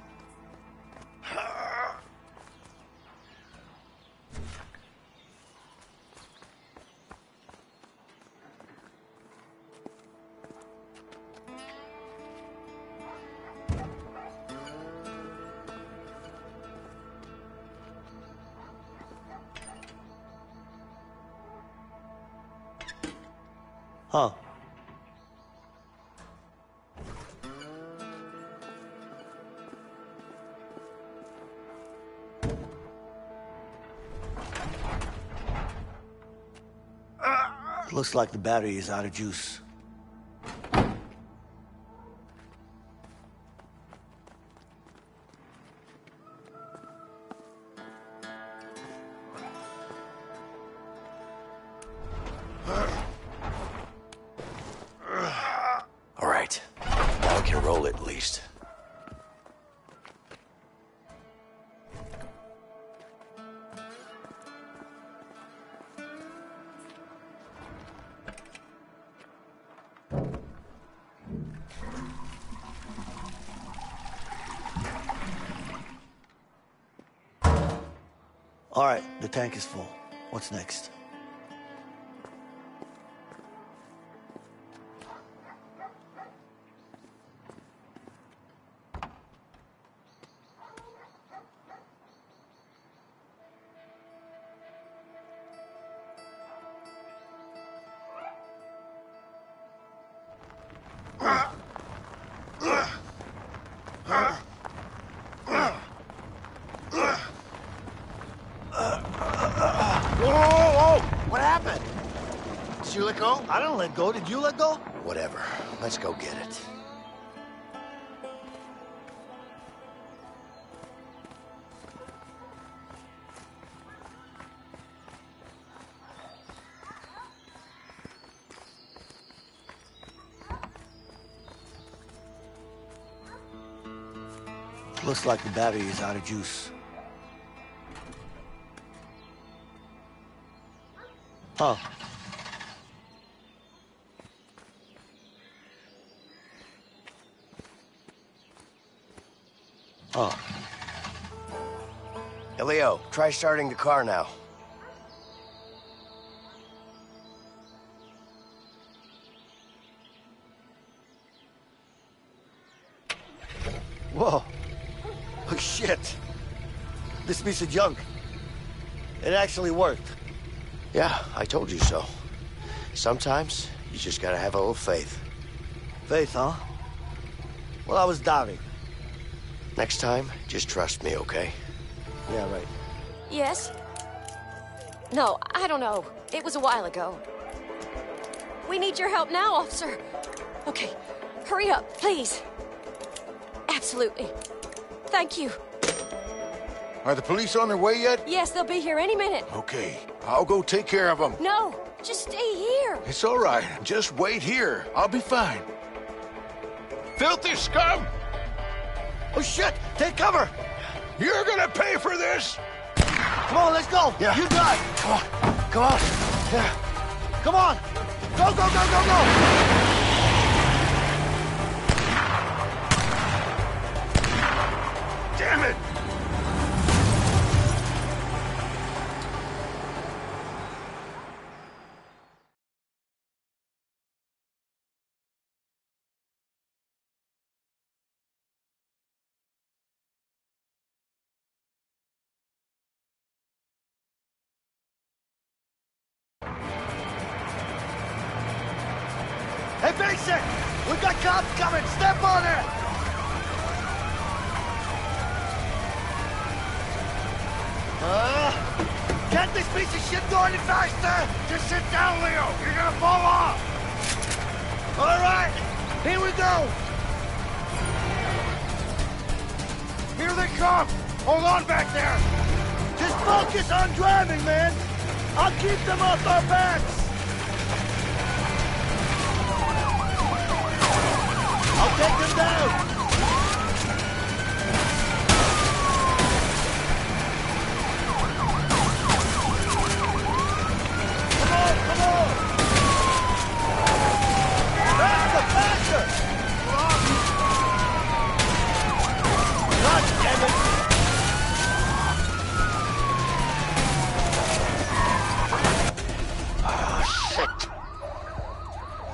Looks like the battery is out of juice. All right, the tank is full. What's next? Go. Did you let go? Whatever. Let's go get it. Looks like the battery is out of juice. Huh. Oh. Elio, try starting the car now. Whoa. Oh, shit. This piece of junk. It actually worked. Yeah, I told you so. Sometimes you just gotta have a little faith. Faith, huh? Well, I was doubting. Next time, just trust me, okay? Yeah, right. Yes? No, I don't know. It was a while ago. We need your help now, officer. Okay, hurry up, please. Absolutely. Thank you. Are the police on their way yet? Yes, they'll be here any minute. Okay, I'll go take care of them. No, just stay here. It's all right. Just wait here. I'll be fine. Filthy scum! Oh, shit! Take cover! You're gonna pay for this! Come on, let's go! Yeah. You drive! Come on, come on. Yeah. Come on! Go, go, go, go, go! Hold on back there! Just focus on driving, man! I'll keep them off our backs! I'll take them down!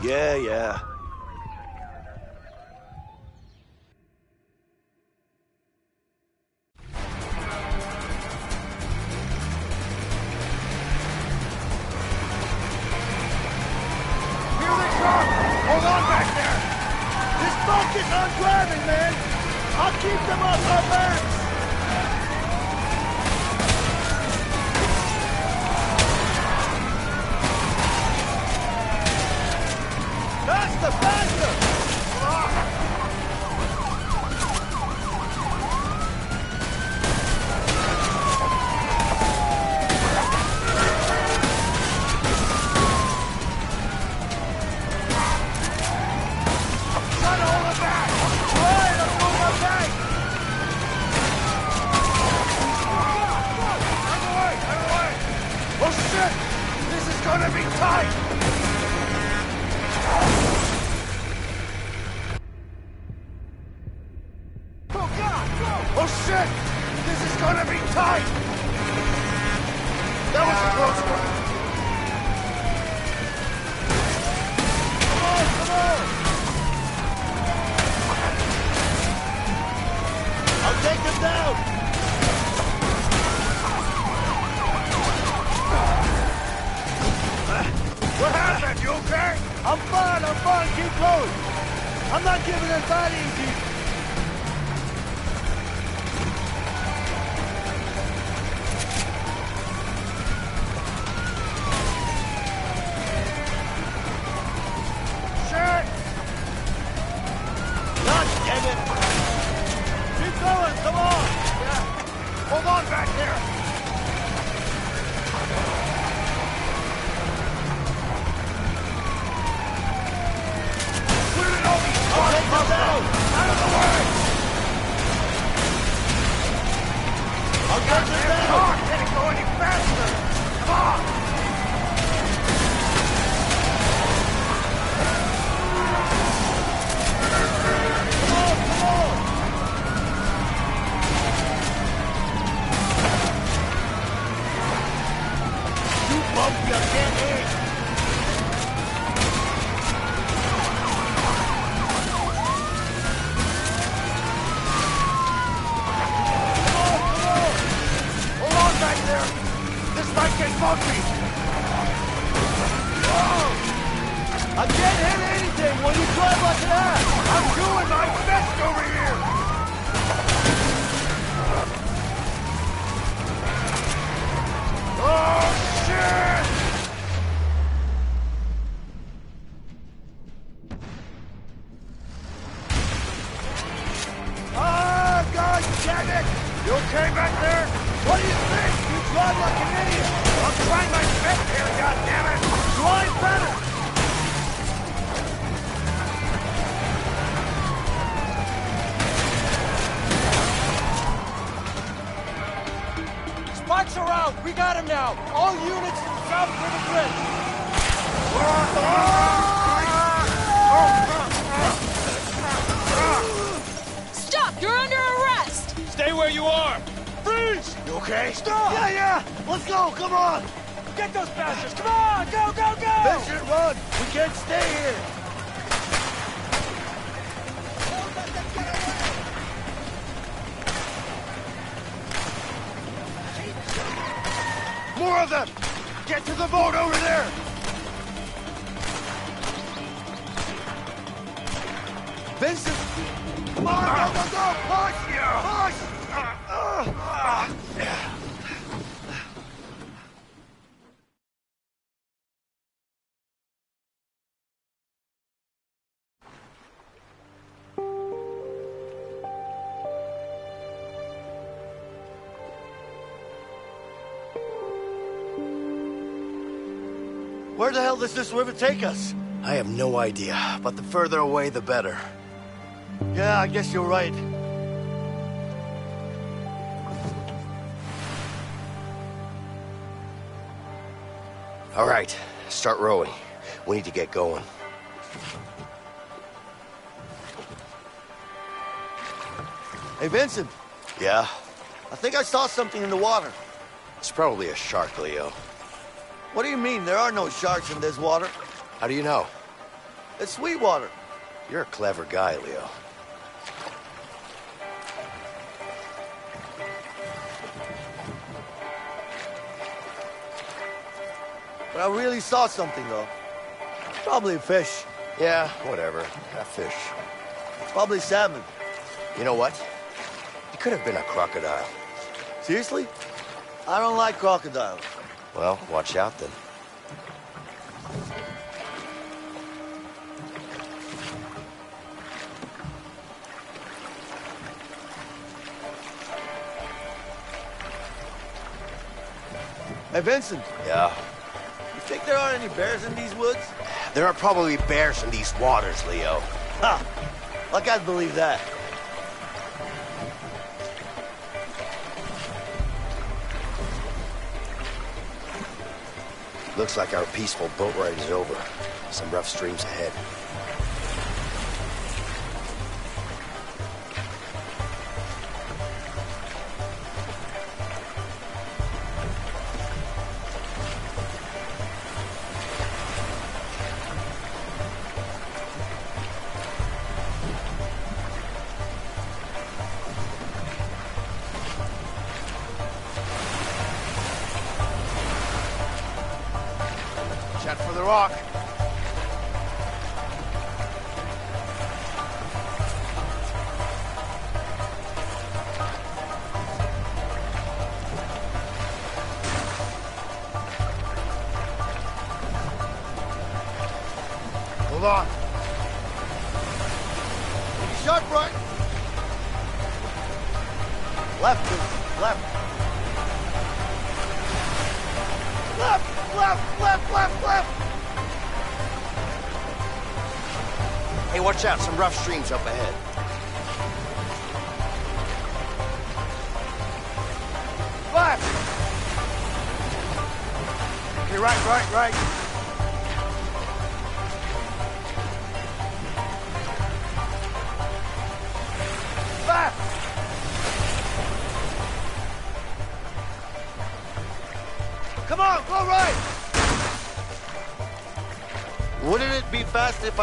Yeah, yeah. The hell does this river take us? I have no idea, but the further away, the better. Yeah, I guess you're right. All right, start rowing. We need to get going. Hey, Vincent, Yeah? I think I saw something in the water. It's probably a shark, Leo. What do you mean? There are no sharks in this water. How do you know? It's sweet water. You're a clever guy, Leo. But I really saw something, though. Probably a fish. Yeah, whatever. A fish. Probably salmon. You know what? It could have been a crocodile. Seriously? I don't like crocodiles. Well, watch out then. Hey, Vincent, Yeah? you think there aren't any bears in these woods? There are probably bears in these waters, Leo. Ha! Like I'd believe that. Looks like our peaceful boat ride is over. Some rough streams ahead.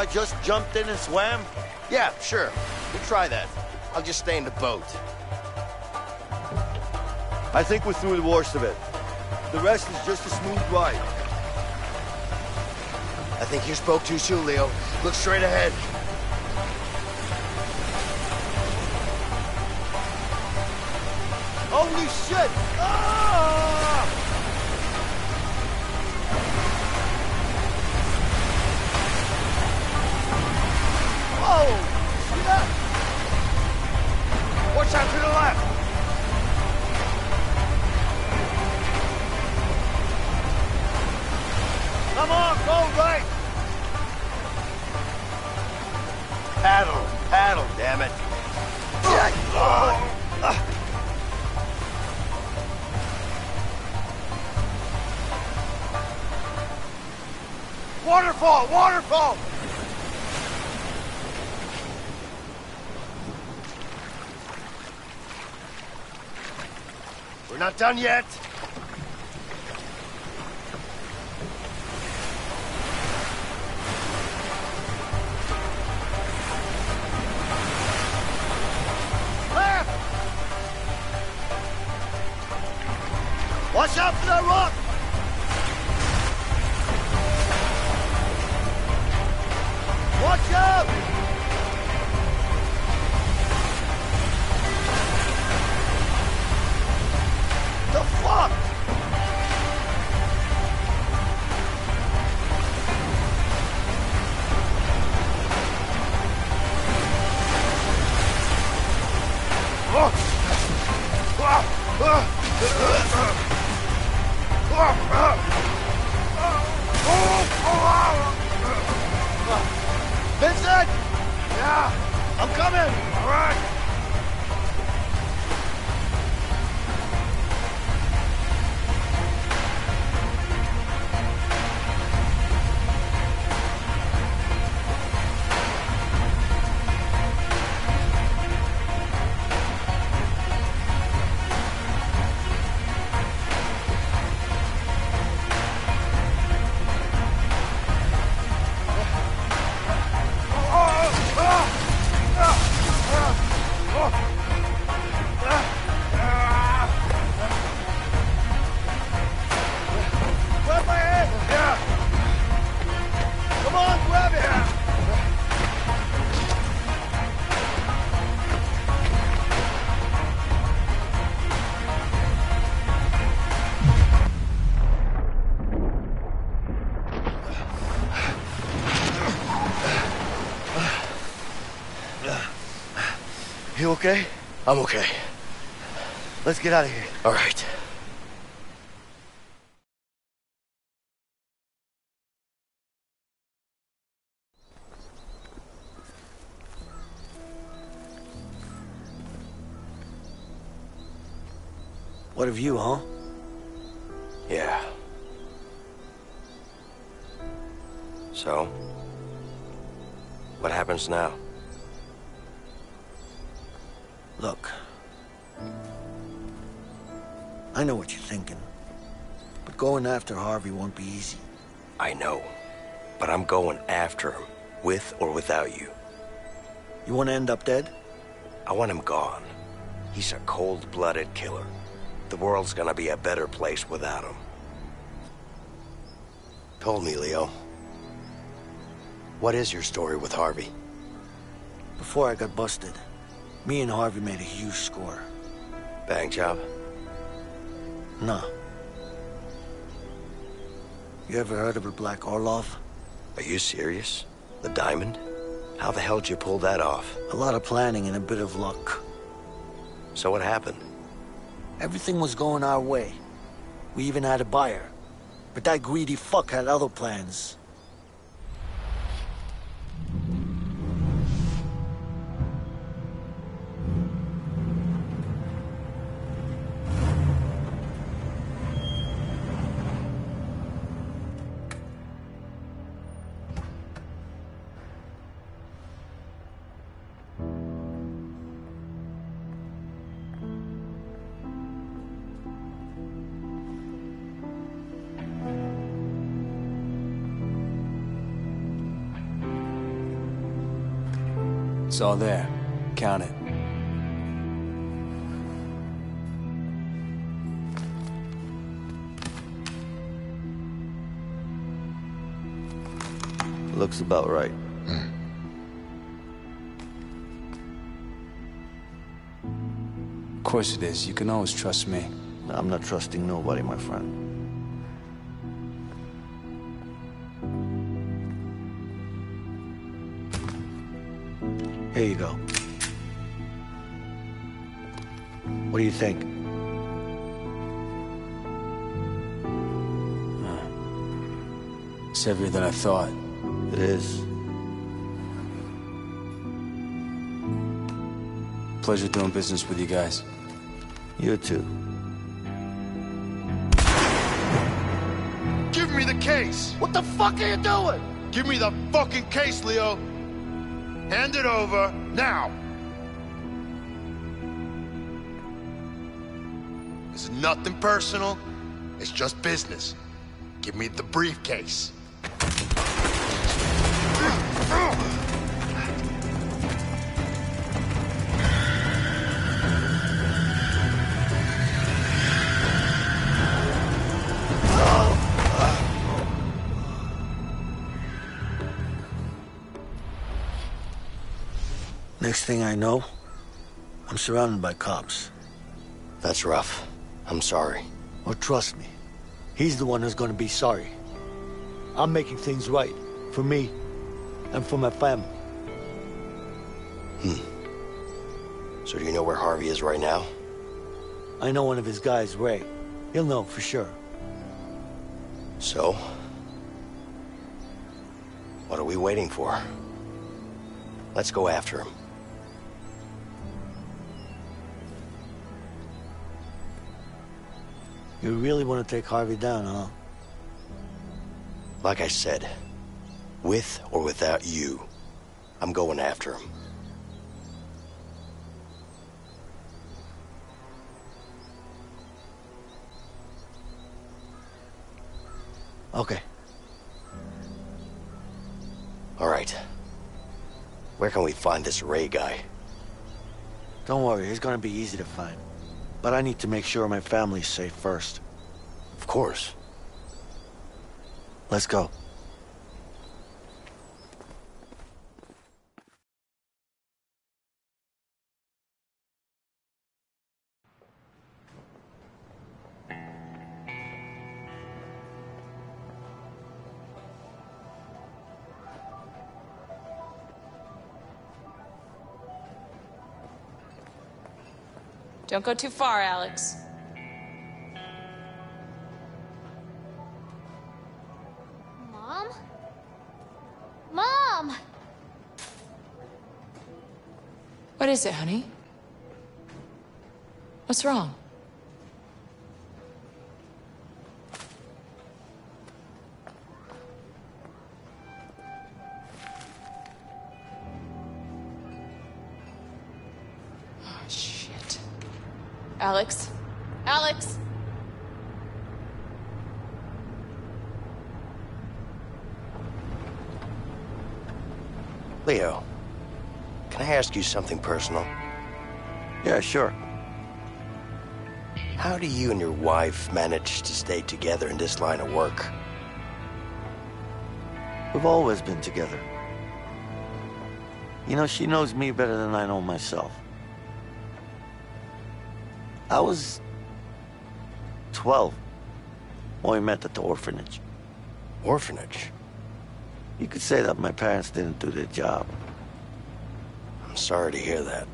I just jumped in and swam? Yeah, sure. We try that. I'll just stay in the boat. I think we're through the worst of it. The rest is just a smooth ride. I think you spoke too soon, Leo. Look straight ahead. Watch out for that rock! Watch out! You okay? I'm okay. Let's get out of here. All right. What of you, huh? Yeah. So? What happens now? After Harvey won't be easy. I know. But I'm going after him, with or without you. You want to end up dead? I want him gone. He's a cold-blooded killer. The world's gonna be a better place without him. Told me, Leo. What is your story with Harvey? Before I got busted, me and Harvey made a huge score. Bang job? No. You ever heard of a Black Orlov? Are you serious? The diamond? How the hell'd you pull that off? A lot of planning and a bit of luck. So what happened? Everything was going our way. We even had a buyer. But that greedy fuck had other plans. It's all there. Count it. Looks about right. Of course it is. You can always trust me. I'm not trusting nobody, my friend. Here you go. What do you think? It's heavier than I thought. It is. Pleasure doing business with you guys. You too. Give me the case! What the fuck are you doing? Give me the fucking case, Leo! Hand it over, now! It's nothing personal, it's just business. Give me the briefcase. Thing I know, I'm surrounded by cops. That's rough. I'm sorry. Well, trust me. He's the one who's gonna be sorry. I'm making things right. For me. And for my family. Hmm. So do you know where Harvey is right now? I know one of his guys, Ray. He'll know for sure. So? What are we waiting for? Let's go after him. You really want to take Harvey down, huh? Like I said, with or without you, I'm going after him. Okay. All right. Where can we find this Ray guy? Don't worry, he's gonna be easy to find. But I need to make sure my family's safe first. Of course. Let's go. Don't go too far, Alex. Mom? Mom! What is it, honey? What's wrong? Ask you something personal? Yeah, sure. How do you and your wife manage to stay together in this line of work? We've always been together. You know, she knows me better than I know myself. I was 12 when we met at the orphanage. Orphanage? You could say that my parents didn't do their job. Sorry to hear that.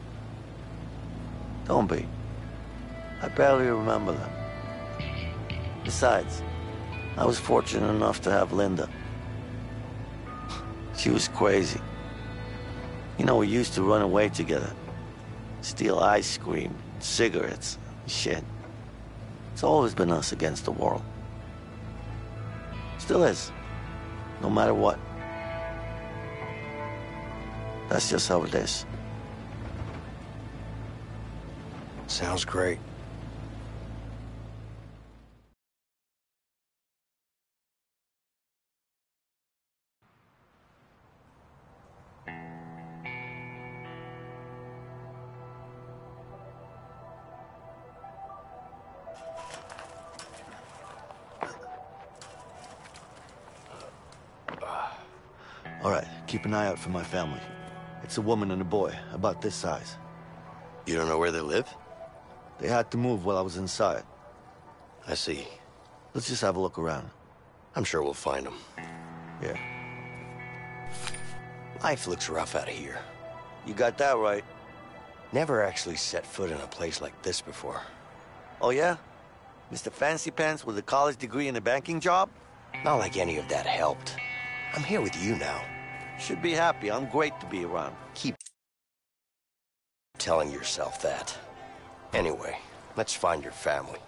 Don't be. I barely remember them. Besides, I was fortunate enough to have Linda. She was crazy. You know, we used to run away together. Steal ice cream, cigarettes, shit. It's always been us against the world. Still is. No matter what. That's just how it is. Sounds great. All right, keep an eye out for my family. It's a woman and a boy, about this size. You don't know where they live? They had to move while I was inside. I see. Let's just have a look around. I'm sure we'll find them. Yeah. Life looks rough out of here. You got that right. Never actually set foot in a place like this before. Oh, yeah? Mr. Fancy Pants with a college degree and a banking job? Not like any of that helped. I'm here with you now. Should be happy. I'm great to be around. Keep telling yourself that. Anyway, let's find your family.